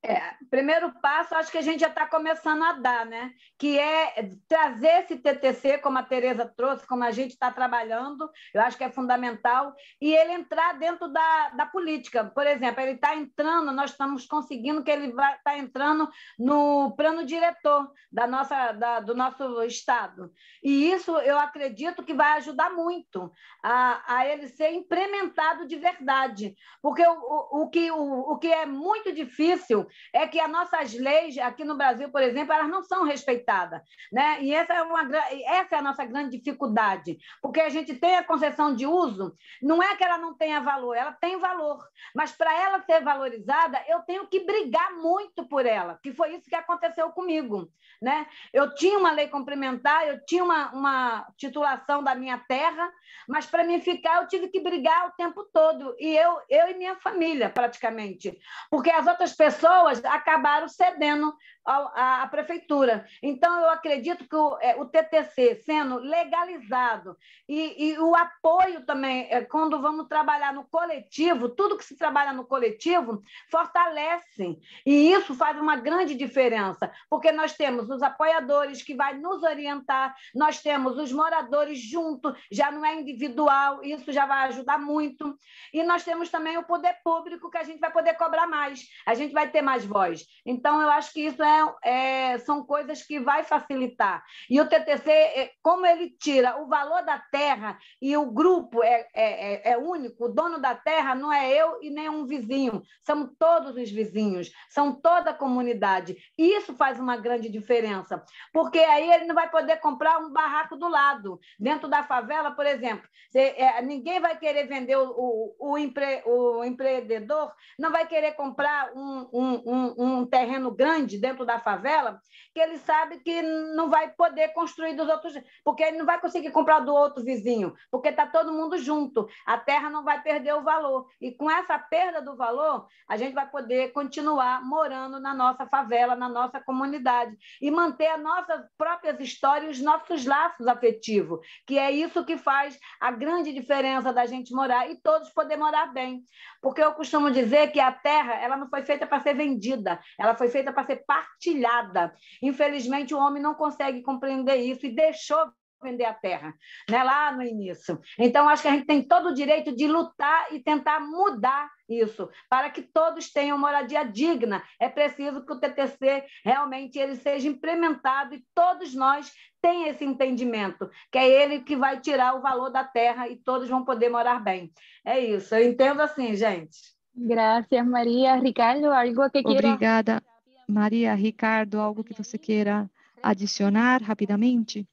É, primeiro passo, acho que a gente já está começando a dar, né? Que é trazer esse TTC, como a Tereza trouxe, como a gente está trabalhando, eu acho que é fundamental, e ele entrar dentro da, da política. Por exemplo, ele está entrando, nós estamos conseguindo que ele está entrando no plano diretor da nossa, da, do nosso Estado. E isso eu acredito que vai ajudar muito a, a ele ser implementado de verdade. Porque o, o, o, que, o, o que é muito difícil é que as nossas leis aqui no Brasil, por exemplo, elas não são respeitadas. Né? E essa é, uma, essa é a nossa grande dificuldade, porque a gente tem a concessão de uso, não é que ela não tenha valor, ela tem valor, mas para ela ser valorizada, eu tenho que brigar muito por ela, que foi isso que aconteceu comigo. Né? Eu tinha uma lei complementar, eu tinha uma, uma titulação da minha terra, mas para mim ficar, eu tive que brigar o tempo todo, e eu, eu e minha família, praticamente, porque as outras pessoas pessoas acabaram cedendo à, prefeitura. Então, eu acredito que o, é, o TTC sendo legalizado e, e, o apoio também, é, quando vamos trabalhar no coletivo, tudo que se trabalha no coletivo fortalece. E isso faz uma grande diferença, porque nós temos os apoiadores que vai nos orientar, nós temos os moradores junto, já não é individual, isso já vai ajudar muito. E nós temos também o poder público, que a gente vai poder cobrar mais, a gente vai ter mais voz. Então, eu acho que isso é é, são coisas que vai facilitar. E o TTC, é, como ele tira o valor da terra e o grupo é, é, é, é único, o dono da terra não é eu e nem um vizinho, são todos os vizinhos, são toda a comunidade. E isso faz uma grande diferença, porque aí ele não vai poder comprar um barraco do lado. Dentro da favela, por exemplo, é, ninguém vai querer vender o, o, o, empre, o empreendedor, não vai querer comprar um, um, um, um terreno grande dentro da favela, que ele sabe que não vai poder construir dos outros, porque ele não vai conseguir comprar do outro vizinho, porque está todo mundo junto. A terra não vai perder o valor. E com essa perda do valor, a gente vai poder continuar morando na nossa favela, na nossa comunidade e manter as nossas próprias histórias, os nossos laços afetivos, que é isso que faz a grande diferença da gente morar e todos poder morar bem. Porque eu costumo dizer que a terra, ela não foi feita para ser vendida, ela foi feita para ser partilhada. Infelizmente, o homem não consegue compreender isso e deixou vender a terra, né, lá no início. Então, acho que a gente tem todo o direito de lutar e tentar mudar isso, para que todos tenham moradia digna. É preciso que o TTC realmente ele seja implementado e todos nós tenham esse entendimento, que é ele que vai tirar o valor da terra e todos vão poder morar bem. É isso, eu entendo assim, gente. Graças, Maria. Ricardo, algo que queira... Obrigada. Maria, Ricardo, algo que você queira adicionar rapidamente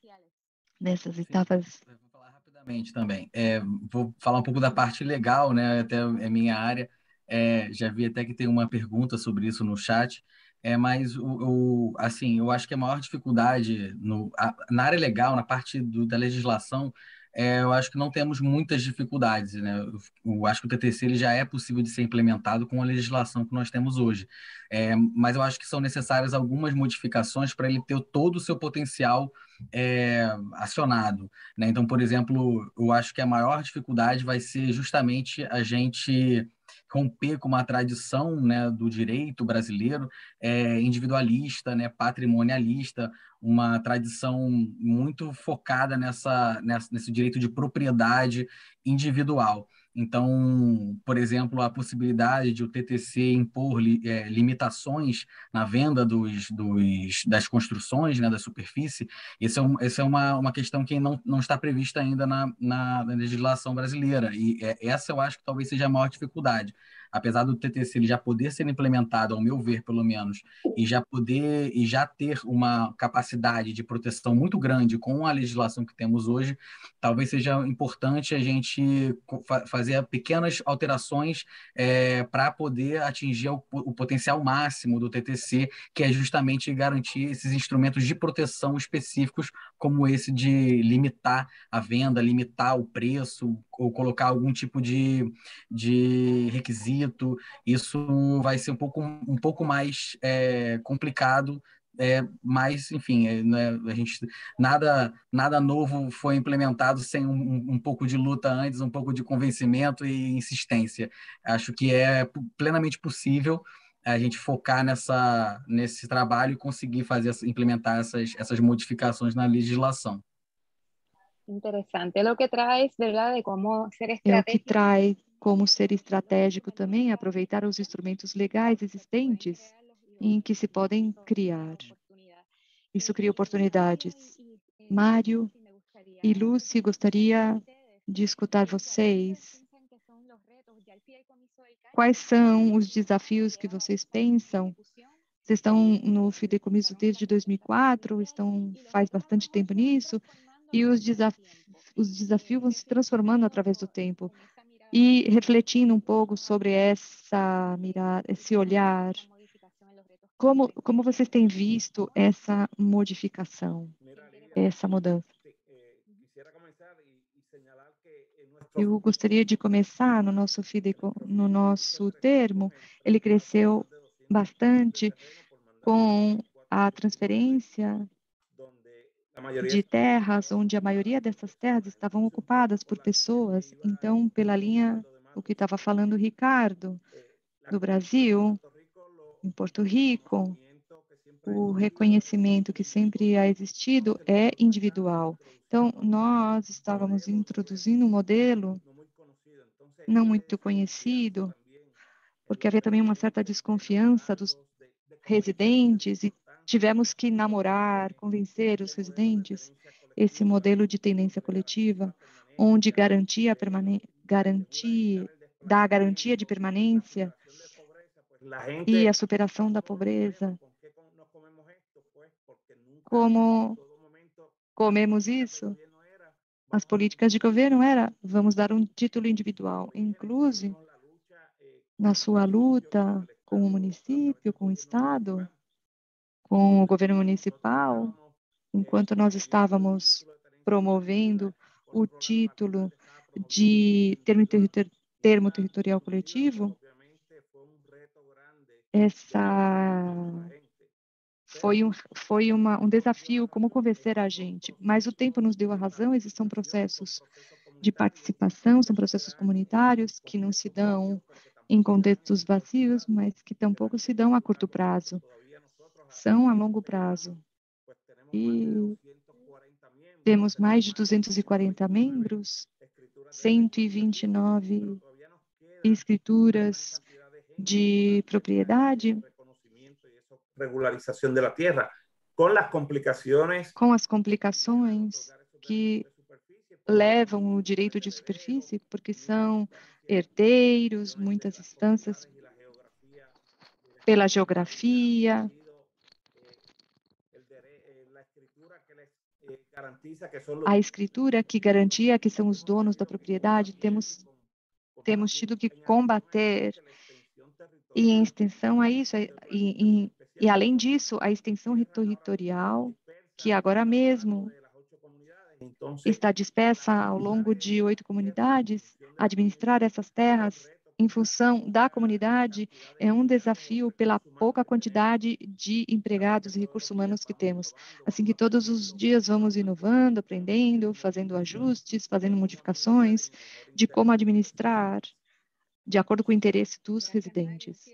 nessas etapas? Vou falar rapidamente também. É, vou falar um pouco da parte legal, né? Até é minha área. É, já vi até que tem uma pergunta sobre isso no chat. É, mas o, o, assim, eu acho que a maior dificuldade no, a, na área legal, na parte do, da legislação, é, eu acho que não temos muitas dificuldades, né? Eu, eu, acho que o TTC ele já é possível de ser implementado com a legislação que nós temos hoje, é, mas eu acho que são necessárias algumas modificações para ele ter todo o seu potencial é, acionado, né? Então, por exemplo, eu acho que a maior dificuldade vai ser justamente a gente romper com uma tradição né, do direito brasileiro é, individualista, né, patrimonialista, uma tradição muito focada nessa, nessa, nesse direito de propriedade individual. Então, por exemplo, a possibilidade de o TTC impor li, é, limitações na venda dos, dos, das construções, né, da superfície, isso é, um, é uma, uma questão que não, não está prevista ainda na, na, na legislação brasileira. E é, essa eu acho que talvez seja a maior dificuldade apesar do TTC já poder ser implementado, ao meu ver, pelo menos, e já poder e já ter uma capacidade de proteção muito grande com a legislação que temos hoje, talvez seja importante a gente fazer pequenas alterações é, para poder atingir o, o potencial máximo do TTC, que é justamente garantir esses instrumentos de proteção específicos, como esse de limitar a venda, limitar o preço, ou colocar algum tipo de, de requisito, isso vai ser um pouco, um pouco mais é, complicado é, mas enfim, é, né, a gente nada nada novo foi implementado sem um, um, pouco de luta antes, um pouco de convencimento e insistência. Acho que é plenamente possível a gente focar nessa nesse trabalho e conseguir fazer implementar essas essas modificações na legislação. Interessante. É o que traz, verdade, de como ser estratégico. É o que traz como ser estratégico também, aproveitar os instrumentos legais existentes em que se podem criar. Isso cria oportunidades. Mário e Lucy, gostaria de escutar vocês. Quais são os desafios que vocês pensam? Vocês estão no fideicomisso desde 2004, estão faz bastante tempo nisso e os, desaf os desafios vão se transformando através do tempo. E refletindo um pouco sobre essa mirada, esse olhar, como, como vocês têm visto essa modificação, essa mudança? Eu gostaria de começar no nosso no nosso termo, ele cresceu bastante com a transferência de terras onde a maioria dessas terras estavam ocupadas por pessoas. Então, pela linha, o que estava falando o Ricardo, do Brasil, em Porto Rico, o reconhecimento que sempre há existido é individual. Então, nós estávamos introduzindo um modelo não muito conhecido, porque havia também uma certa desconfiança dos residentes e tivemos que namorar, convencer os residentes esse modelo de tendência coletiva, onde garantia garantia, dá a garantia de permanência e a superação da pobreza. Como comemos isso? As políticas de governo era vamos dar um título individual, inclusive na sua luta com o município, com o estado, com o governo municipal, enquanto nós estávamos promovendo o título de termo, termo territorial coletivo, essa foi um, foi uma, um desafio como convencer a gente, mas o tempo nos deu a razão, existem processos de participação, são processos comunitários que não se dão em contextos vazios, mas que tampouco se dão a curto prazo são a longo prazo. E temos mais de 240 membros, 129 escrituras de propriedade. Regularização da terra, com as complicações. Com as complicações que levam o direito de superfície, porque são herdeiros, muitas instâncias pela geografia, a escritura que garantia que são os donos da propriedade, temos, temos tido que combater. E em extensão a isso, e, e, além disso, a extensão territorial, que agora mesmo está dispersa ao longo de oito comunidades. Administrar essas terras em função da comunidade é um desafio pela pouca quantidade de empregados e recursos humanos que temos. Assim que todos os dias vamos inovando, aprendendo, fazendo ajustes, fazendo modificações de como administrar de acordo com o interesse dos residentes.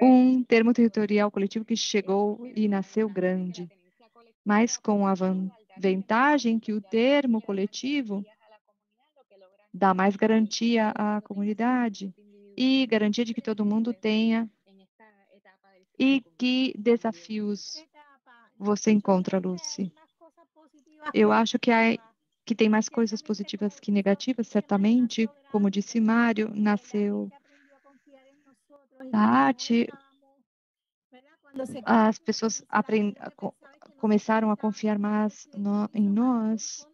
Um termo territorial coletivo que chegou e nasceu grande, mas com a vantagem que o termo coletivo dá mais garantia à comunidade e garantia de que todo mundo tenha e que desafios você encontra, Lucy? Eu acho que, há, que tem mais coisas positivas que negativas, certamente. Como disse Mário, nasceu da arte. As pessoas aprend... começaram a confiar mais no, em nós.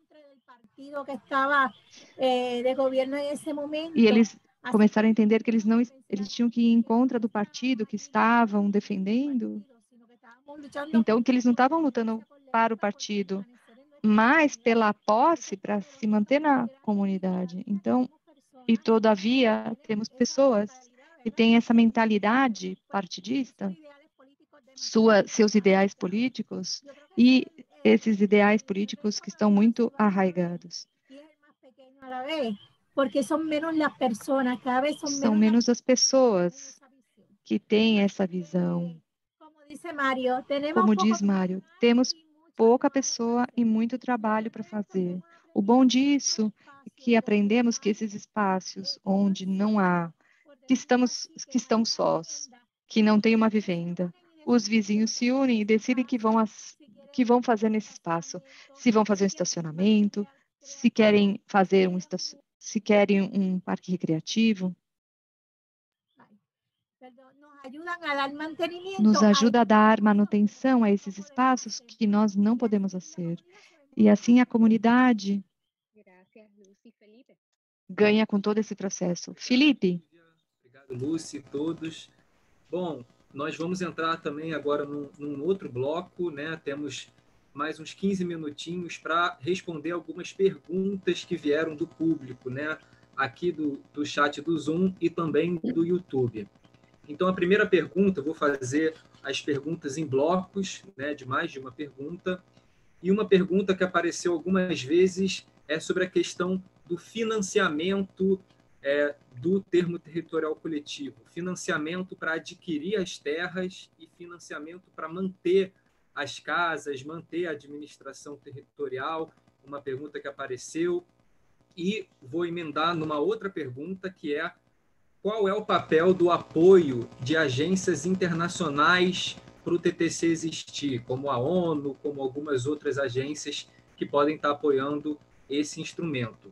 E eles começaram a entender que eles não eles tinham que ir em contra do partido que estavam defendendo. Então que eles não estavam lutando para o partido, mas pela posse para se manter na comunidade. Então, e todavia temos pessoas que têm essa mentalidade partidista, sua, seus ideais políticos e esses ideais políticos que estão muito arraigados. Porque são menos as pessoas, cada vez são, são menos as pessoas que têm essa visão. Como diz Mário, temos pouca pessoa e muito trabalho para fazer. O bom disso é que aprendemos que esses espaços onde não há, que estamos, que estão sós, que não tem uma vivenda, os vizinhos se unem e decidem que vão que vão fazer nesse espaço. Se vão fazer um estacionamento, se querem fazer um se querem um parque recreativo. Nos ajuda a dar manutenção a esses espaços que nós não podemos fazer. E assim a comunidade ganha com todo esse processo. Felipe. Obrigado, Lúcia, todos. Bom, nós vamos entrar também agora num, num outro bloco, né? Temos mais uns 15 minutinhos para responder algumas perguntas que vieram do público, né? Aqui do, do chat do Zoom e também do YouTube. Então, a primeira pergunta, vou fazer as perguntas em blocos, né, de mais de uma pergunta. E uma pergunta que apareceu algumas vezes é sobre a questão do financiamento é, do termo territorial coletivo, financiamento para adquirir as terras e financiamento para manter as casas, manter a administração territorial, uma pergunta que apareceu. E vou emendar numa outra pergunta, que é qual é o papel do apoio de agências internacionais para o TTC existir, como a ONU, como algumas outras agências que podem estar apoiando esse instrumento.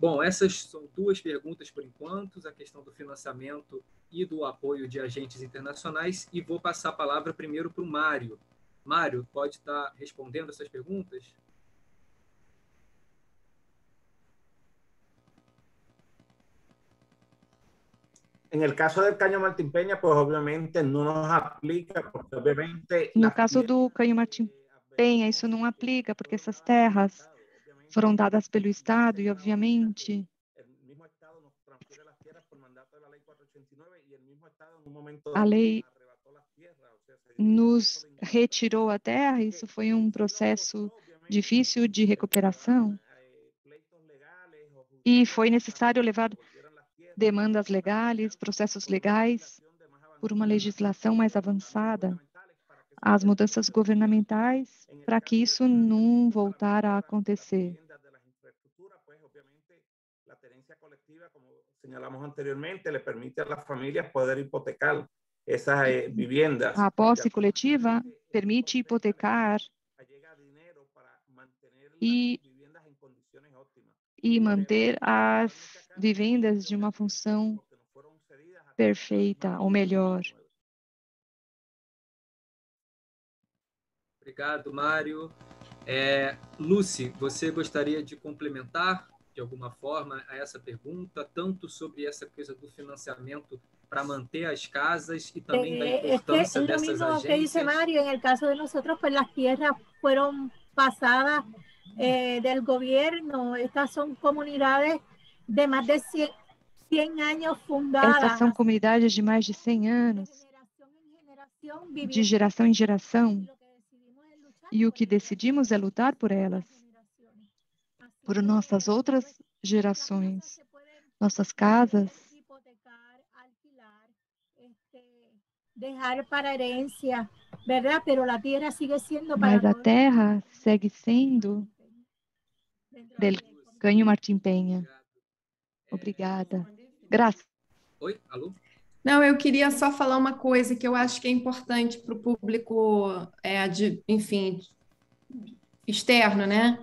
Bom, essas são duas perguntas por enquanto, a questão do financiamento e do apoio de agentes internacionais, e vou passar a palavra primeiro para o Mário. Mário, pode estar respondendo essas perguntas? En el caso del caño Martín Peña, pues obviamente no nos aplica, porque obviamente... No caso do canho Martim Penha, isso não aplica, porque essas terras foram dadas pelo Estado e, obviamente, a lei nos retirou a terra, isso foi um processo difícil de recuperação. E foi necessário levar demandas legais, processos legais, por uma legislação mais avançada, as mudanças governamentais, para que isso não voltar a acontecer. señalamos anteriormente, le permite a las familias poder hipotecar essas eh, viviendas. A posse coletiva permite hipotecar e, e manter as vivendas de uma função perfeita, ou melhor. Obrigado, Mário. É, Lucy, você gostaria de complementar de alguma forma, a essa pergunta, tanto sobre essa coisa do financiamento para manter as casas y también eh, la importancia es que es lo mismo que dice Mario, en el caso de nosotros, pues las tierras fueron pasadas eh, del gobierno. Estas son comunidades de más de 100, 100 años fundadas. Essas são comunidades de mais de 100 anos, de geração em geração. E o que decidimos é lutar por elas, por nossas outras gerações, nossas casas, dejar para herencia, ¿verdad? Pero la tierra sigue siendo para Mas a terra segue sendo del Canho Martim Penha. Obrigada. Graças. Oi, alô? Não, eu queria só falar uma coisa que eu acho que é importante para o público, é, de, enfim, externo, né?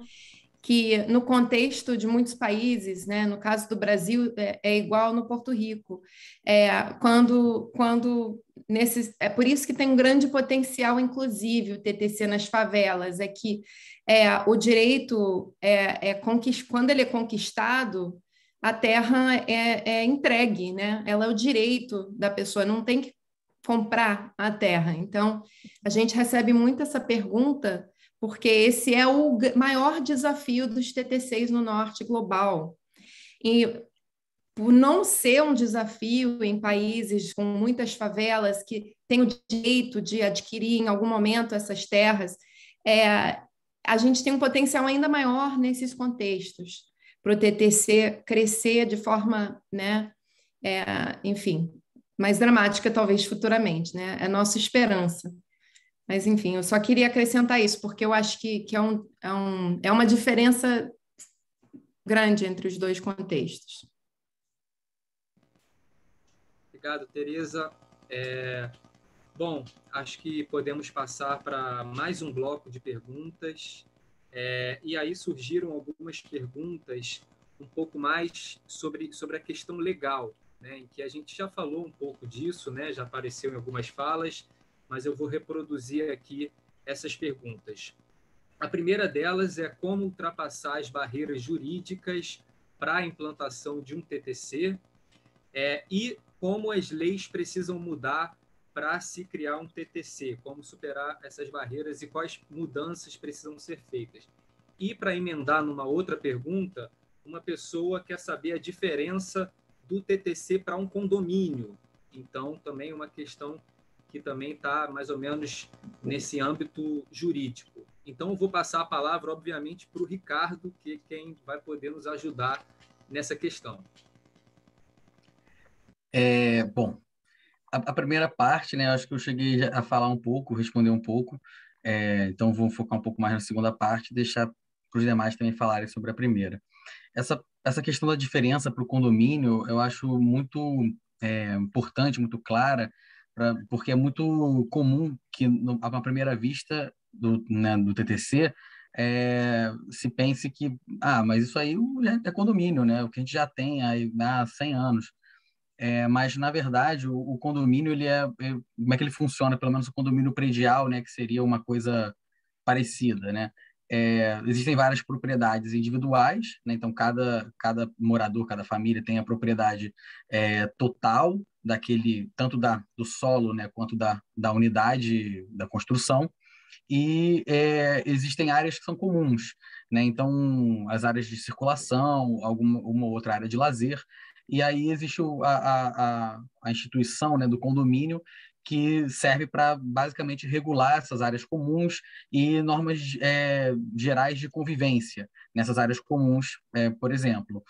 que no contexto de muitos países, né, no caso do Brasil é, é igual no Porto Rico, é, quando, quando nesses, é por isso que tem um grande potencial, inclusive o TTC nas favelas, é que é, o direito é, é conquist, quando ele é conquistado, a terra é, é entregue, né? Ela é o direito da pessoa, não tem que comprar a terra. Então, a gente recebe muito essa pergunta porque esse é o maior desafio dos TTCs no norte global. E por não ser um desafio em países com muitas favelas que têm o direito de adquirir em algum momento essas terras, é, a gente tem um potencial ainda maior nesses contextos para o TTC crescer de forma, né, é, enfim, mais dramática talvez futuramente, né? É nossa esperança. Mas, enfim, eu só queria acrescentar isso, porque eu acho que, que é, um, é, um, é uma diferença grande entre os dois contextos. Obrigado, Tereza. É, bom, acho que podemos passar para mais um bloco de perguntas. É, e aí surgiram algumas perguntas um pouco mais sobre, sobre a questão legal, né, em que a gente já falou um pouco disso, né, já apareceu em algumas falas, mas eu vou reproduzir aqui essas perguntas. A primeira delas é como ultrapassar as barreiras jurídicas para a implantação de um TTC é, e como as leis precisam mudar para se criar um TTC, como superar essas barreiras e quais mudanças precisam ser feitas. E para emendar numa outra pergunta, uma pessoa quer saber a diferença do TTC para um condomínio. Então, também uma questão que também está mais ou menos nesse âmbito jurídico. Então, eu vou passar a palavra, obviamente, para o Ricardo, que é quem vai poder nos ajudar nessa questão. É, bom, a, a, primeira parte, né, acho que eu cheguei a falar um pouco, responder um pouco, é, então vou focar um pouco mais na segunda parte e deixar para os demais também falarem sobre a primeira. Essa, essa questão da diferença para o condomínio, eu acho muito é, importante, muito clara, pra, porque é muito comum que, à primeira vista do, né, do TTC, é, se pense que, ah, mas isso aí é, é condomínio, né? O que a gente já tem aí há 100 anos. É, mas, na verdade, o, o condomínio, ele é, é, como é que ele funciona? Pelo menos o condomínio predial, né? Que seria uma coisa parecida, né? É, existem várias propriedades individuais, né? então cada, cada morador, cada família tem a propriedade é, total daquele tanto da do solo, né, quanto da, da unidade da construção. E é, existem áreas que são comuns, né? Então as áreas de circulação, alguma uma outra área de lazer. E aí existe a, a, a instituição né, do condomínio que serve para basicamente regular essas áreas comuns e normas é, gerais de convivência nessas áreas comuns, é, por exemplo.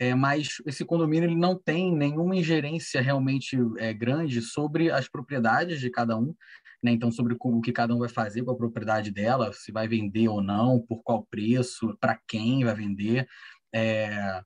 É, mas esse condomínio ele não tem nenhuma ingerência realmente é, grande sobre as propriedades de cada um, né? então sobre o que cada um vai fazer com a propriedade dela, se vai vender ou não, por qual preço, para quem vai vender. É,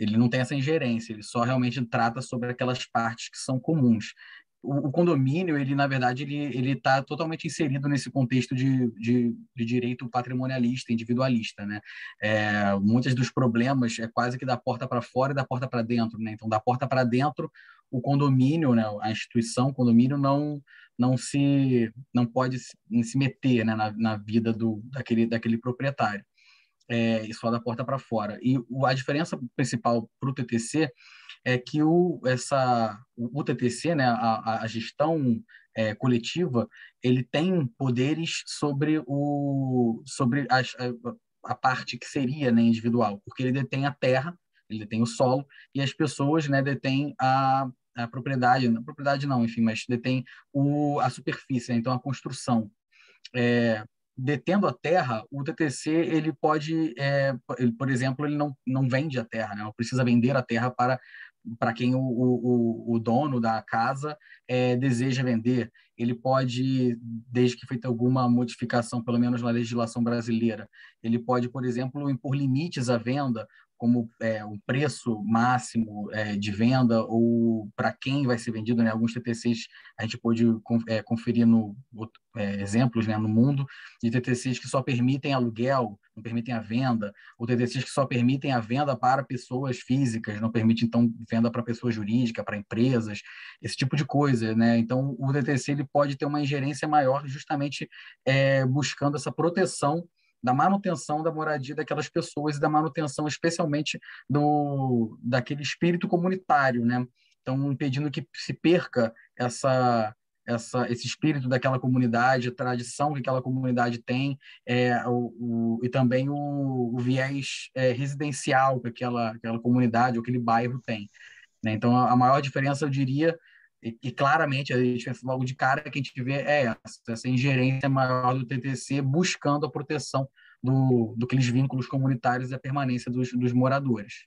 ele não tem essa ingerência, ele só realmente trata sobre aquelas partes que são comuns o, o, condomínio, ele na verdade, ele está totalmente inserido nesse contexto de, de, de, direito patrimonialista, individualista, né? É, muitos dos problemas é quase que da porta para fora e da porta para dentro, né? Então, da porta para dentro, o condomínio, né? A instituição, o condomínio não não se não pode se, se meter né? na, na vida do daquele daquele proprietário. É, e só da porta para fora. E o, a diferença principal para o TTC é que o, essa, o, o TTC, né, a, a gestão é, coletiva, ele tem poderes sobre, o, sobre a, a, a parte que seria né, individual, porque ele detém a terra, ele detém o solo, e as pessoas né, detêm a, a propriedade, não propriedade não, enfim, mas detém o, a superfície, né, então a construção. É, detendo a terra, o TTC ele pode, é, ele, por exemplo, ele não, não vende a terra, né? não precisa vender a terra para para quem o, o, o, dono da casa é, deseja vender. Ele pode, desde que feita alguma modificação, pelo menos na legislação brasileira, ele pode, por exemplo, impor limites à venda como é, o preço máximo é, de venda ou para quem vai ser vendido, né? Alguns TTCs a gente pode é, conferir no é, exemplos, né, no mundo de TTCs que só permitem aluguel, não permitem a venda, ou TTCs que só permitem a venda para pessoas físicas, não permite então venda para pessoa jurídica, para empresas, esse tipo de coisa, né? Então o TTC ele pode ter uma ingerência maior, justamente é, buscando essa proteção da manutenção da moradia daquelas pessoas e da manutenção especialmente do daquele espírito comunitário, né? Então, impedindo que se perca essa essa, esse espírito daquela comunidade, a tradição que aquela comunidade tem, é, o, o, e também o, o viés é, residencial que aquela, aquela comunidade ou aquele bairro tem. Né? Então, a, maior diferença, eu diria, e, claramente, a diferença logo de cara que a gente vê é essa, essa ingerência maior do TTC buscando a proteção do, do aqueles vínculos comunitários e a permanência dos, dos moradores.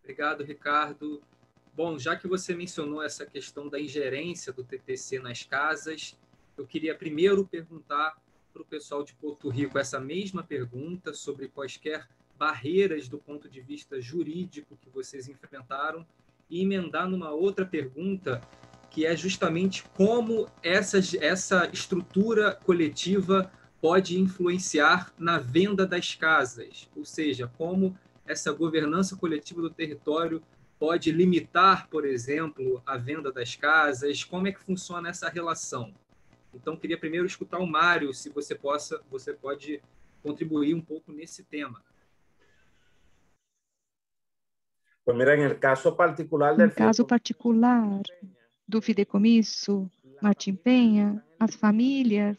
Obrigado, Ricardo. Bom, já que você mencionou essa questão da ingerência do TTC nas casas, eu queria primeiro perguntar para o pessoal de Porto Rico essa mesma pergunta sobre quaisquer barreiras do ponto de vista jurídico que vocês enfrentaram e emendar numa outra pergunta, que é justamente como essa, essa estrutura coletiva pode influenciar na venda das casas, ou seja, como essa governança coletiva do território pode limitar, por exemplo, a venda das casas, como é que funciona essa relação? Então, queria primeiro escutar o Mário, se você possa, você pode contribuir um pouco nesse tema. Pues mira, en el caso particular del caso particular do fideicomisso Martim Penha, as famílias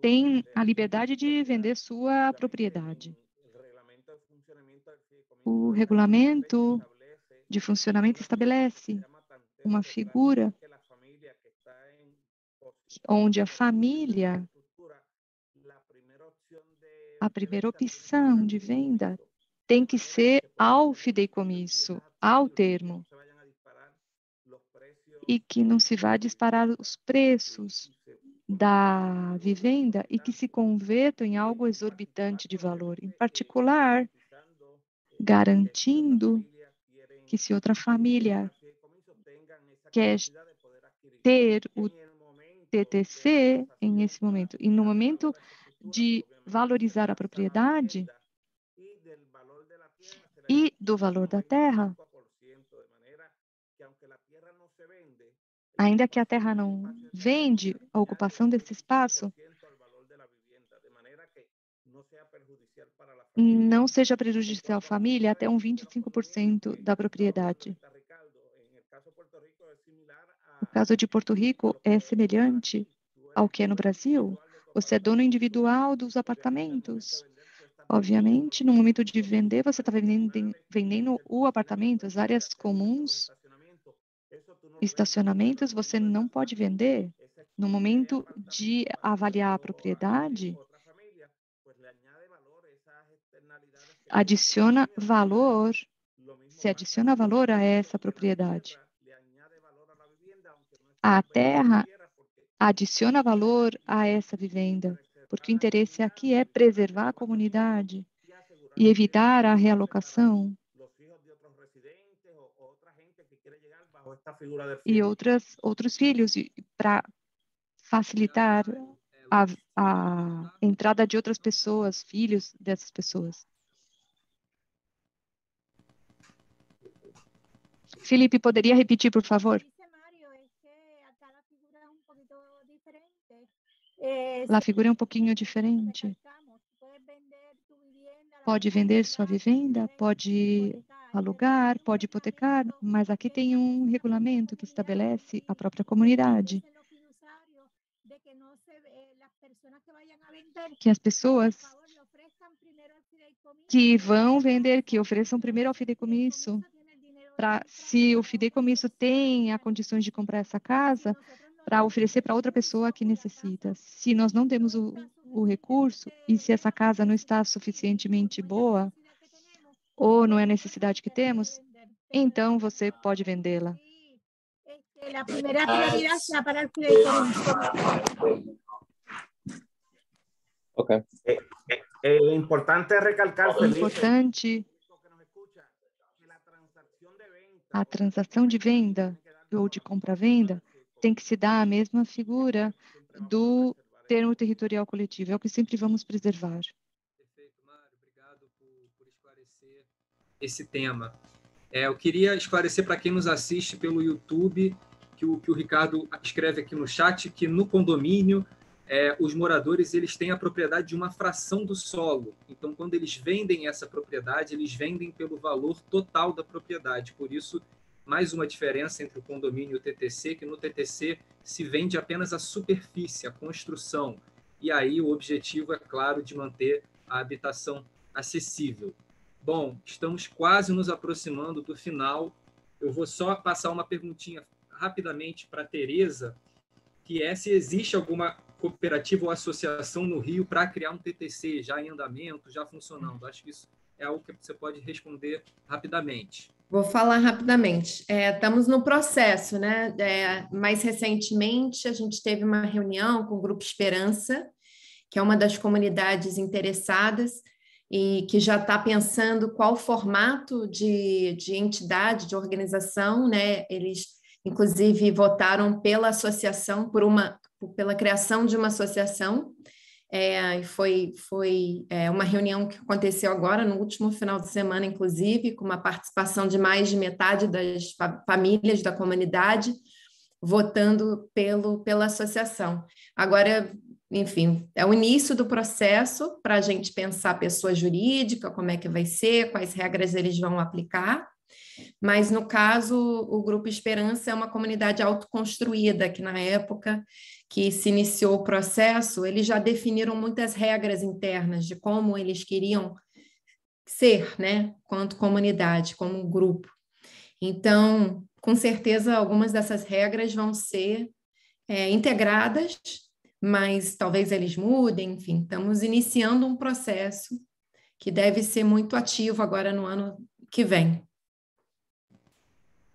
têm a liberdade de vender sua propriedade. O regulamento de funcionamento estabelece uma figura onde a família, a primeira opção de venda tem que ser ao fideicomisso, ao termo. E que não se vá disparar os preços da vivenda e que se convertam em algo exorbitante de valor, em particular, garantindo que se outra família quer ter o TTC em esse momento, e no momento de valorizar a propriedade, e do valor da terra, ainda que a terra não vende a ocupação desse espaço, não seja prejudicial à família até um 25% da propriedade. O caso de Porto Rico é semelhante ao que é no Brasil. Você é dono individual dos apartamentos. Obviamente, no momento de vender, você está vendendo, vendendo o apartamento, as áreas comuns, estacionamentos, você não pode vender. No momento de avaliar a propriedade, adiciona valor, se adiciona valor a essa propriedade. A terra adiciona valor a essa vivenda porque o interesse aqui é preservar a comunidade e evitar a realocação e outras, outros filhos para facilitar a, a entrada de outras pessoas, filhos dessas pessoas. Felipe, poderia repetir, por favor? A figura é um pouquinho diferente. pode vender sua vivenda, pode alugar, pode hipotecar, mas aqui tem um regulamento que estabelece a própria comunidade. Que as pessoas que vão vender, que ofereçam primeiro ao fideicomisso, para se o fideicomisso tem a condições de comprar essa casa, para oferecer para outra pessoa que necessita. Se nós não temos o, o recurso e se essa casa não está suficientemente boa ou não é a necessidade que temos, então você pode vendê-la. A primeira prioridade é para. Ok. É, é, é importante recalcar, É importante a transação de venda ou de compra-venda tem que se dar a mesma figura do termo territorial coletivo. É o que sempre vamos preservar. Perfeito, Mário. Obrigado por, por esclarecer esse tema. É, eu queria esclarecer para quem nos assiste pelo YouTube que o que o Ricardo escreve aqui no chat que no condomínio é, os moradores eles têm a propriedade de uma fração do solo. Então, quando eles vendem essa propriedade, eles vendem pelo valor total da propriedade. Por isso, mais uma diferença entre o condomínio e o TTC, que no TTC se vende apenas a superfície, a construção. E aí o objetivo é claro de manter a habitação acessível. Bom, estamos quase nos aproximando do final. Eu vou só passar uma perguntinha rapidamente para a Tereza, que é se existe alguma cooperativa ou associação no Rio para criar um TTC já em andamento, já funcionando. Acho que isso é algo que você pode responder rapidamente. Vou falar rapidamente. É, estamos no processo, né? É, mais recentemente, a gente teve uma reunião com o Grupo Esperança, que é uma das comunidades interessadas e que já está pensando qual formato de, de entidade, de organização, né? Eles, inclusive, votaram pela associação, por uma pela criação de uma associação. É, foi foi é, uma reunião que aconteceu agora, no último final de semana, inclusive, com uma participação de mais de metade das fa famílias da comunidade votando pelo, pela associação. Agora, enfim, é o início do processo para a gente pensar pessoa jurídica, como é que vai ser, quais regras eles vão aplicar. Mas, no caso, o Grupo Esperança é uma comunidade autoconstruída, que na época que se iniciou o processo, eles já definiram muitas regras internas de como eles queriam ser, né, quanto comunidade, como grupo. Então, com certeza, algumas dessas regras vão ser é, integradas, mas talvez eles mudem, enfim, estamos iniciando um processo que deve ser muito ativo agora no ano que vem.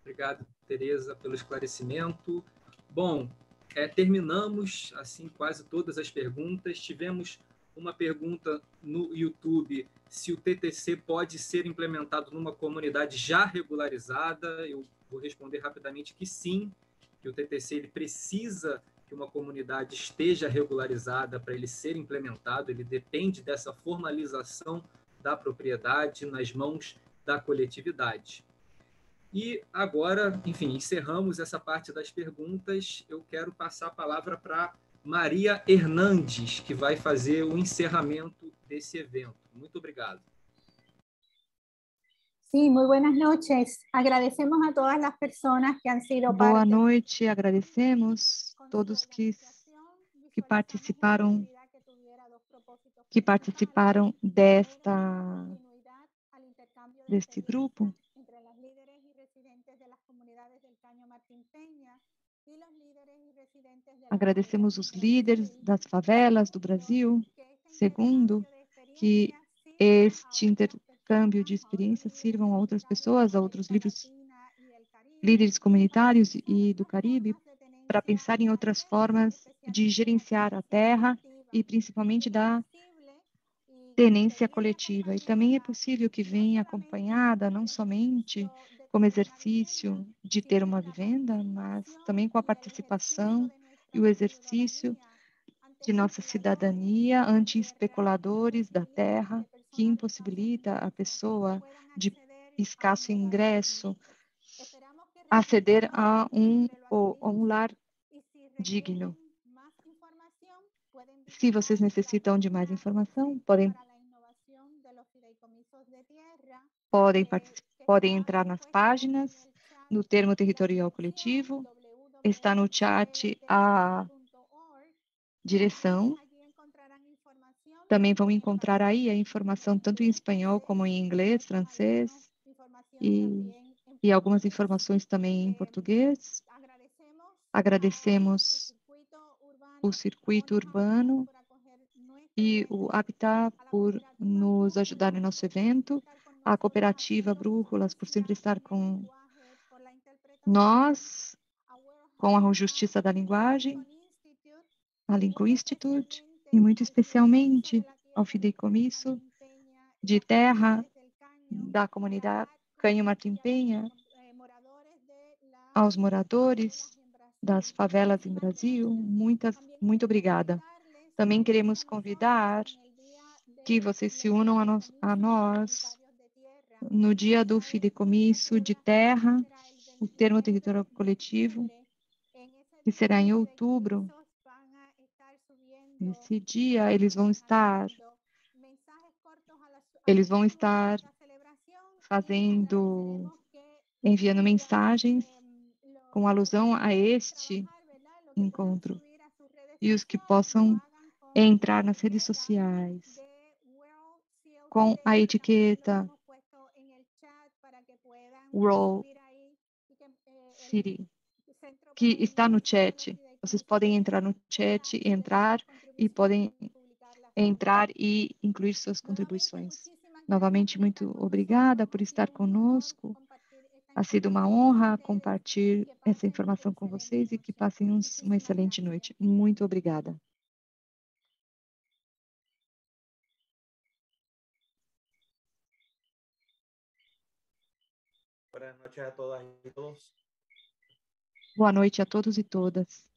Obrigado, Tereza, pelo esclarecimento. Bom, é, terminamos assim quase todas as perguntas. Tivemos uma pergunta no YouTube se o TTC pode ser implementado numa comunidade já regularizada. Eu vou responder rapidamente que sim, que o TTC ele precisa que uma comunidade esteja regularizada para ele ser implementado. Ele depende dessa formalização da propriedade nas mãos da coletividade. E agora, enfim, encerramos essa parte das perguntas. Eu quero passar a palavra para Maria Hernandes, que vai fazer o encerramento desse evento. Muito obrigado. Sim, muito boas noites. Agradecemos a todas as pessoas que han sido parte. Boa noite, agradecemos todos que que participaram que participaram desta deste grupo. Agradecemos os líderes das favelas do Brasil. Segundo, que este intercâmbio de experiências sirvam a outras pessoas, a outros livros, líderes comunitários e do Caribe, para pensar em outras formas de gerenciar a terra e principalmente da tenência coletiva. E também é possível que venha acompanhada não somente como exercício de ter uma vivenda, mas também com a participação e o exercício de nossa cidadania anti-especuladores da terra, que impossibilita a pessoa de escasso ingresso aceder a um, a um lar digno. Se vocês necessitam de mais informação, podem podem, podem entrar nas páginas, no termo territorial coletivo, está no chat a direção. Também vão encontrar aí a informação tanto em espanhol como em inglês, francês e, e algumas informações também em português. Agradecemos o circuito urbano e o Habitat por nos ajudar no nosso evento, a cooperativa Brújulas por sempre estar com nós, com a Justiça da Linguagem, a Lincoln Institute e muito especialmente ao Fideicomisso de Terra da comunidade Canho Martim Penha, aos moradores das favelas em Brasil, muitas, muito obrigada. Também queremos convidar que vocês se unam a a nós no dia do fideicomisso de terra, o termo territorial coletivo, que será em outubro. Nesse dia, eles vão estar eles vão estar fazendo enviando mensagens com alusão a este encontro e os que possam entrar nas redes sociais com a etiqueta World City, que está no chat. Vocês podem entrar no chat, entrar e podem entrar e incluir suas contribuições. Novamente, muito obrigada por estar conosco. Ha sido uma honra compartilhar essa informação com vocês e que passem uma excelente noite. Muito obrigada. Buenas noches a todas todos. Boa noite a todos e todas.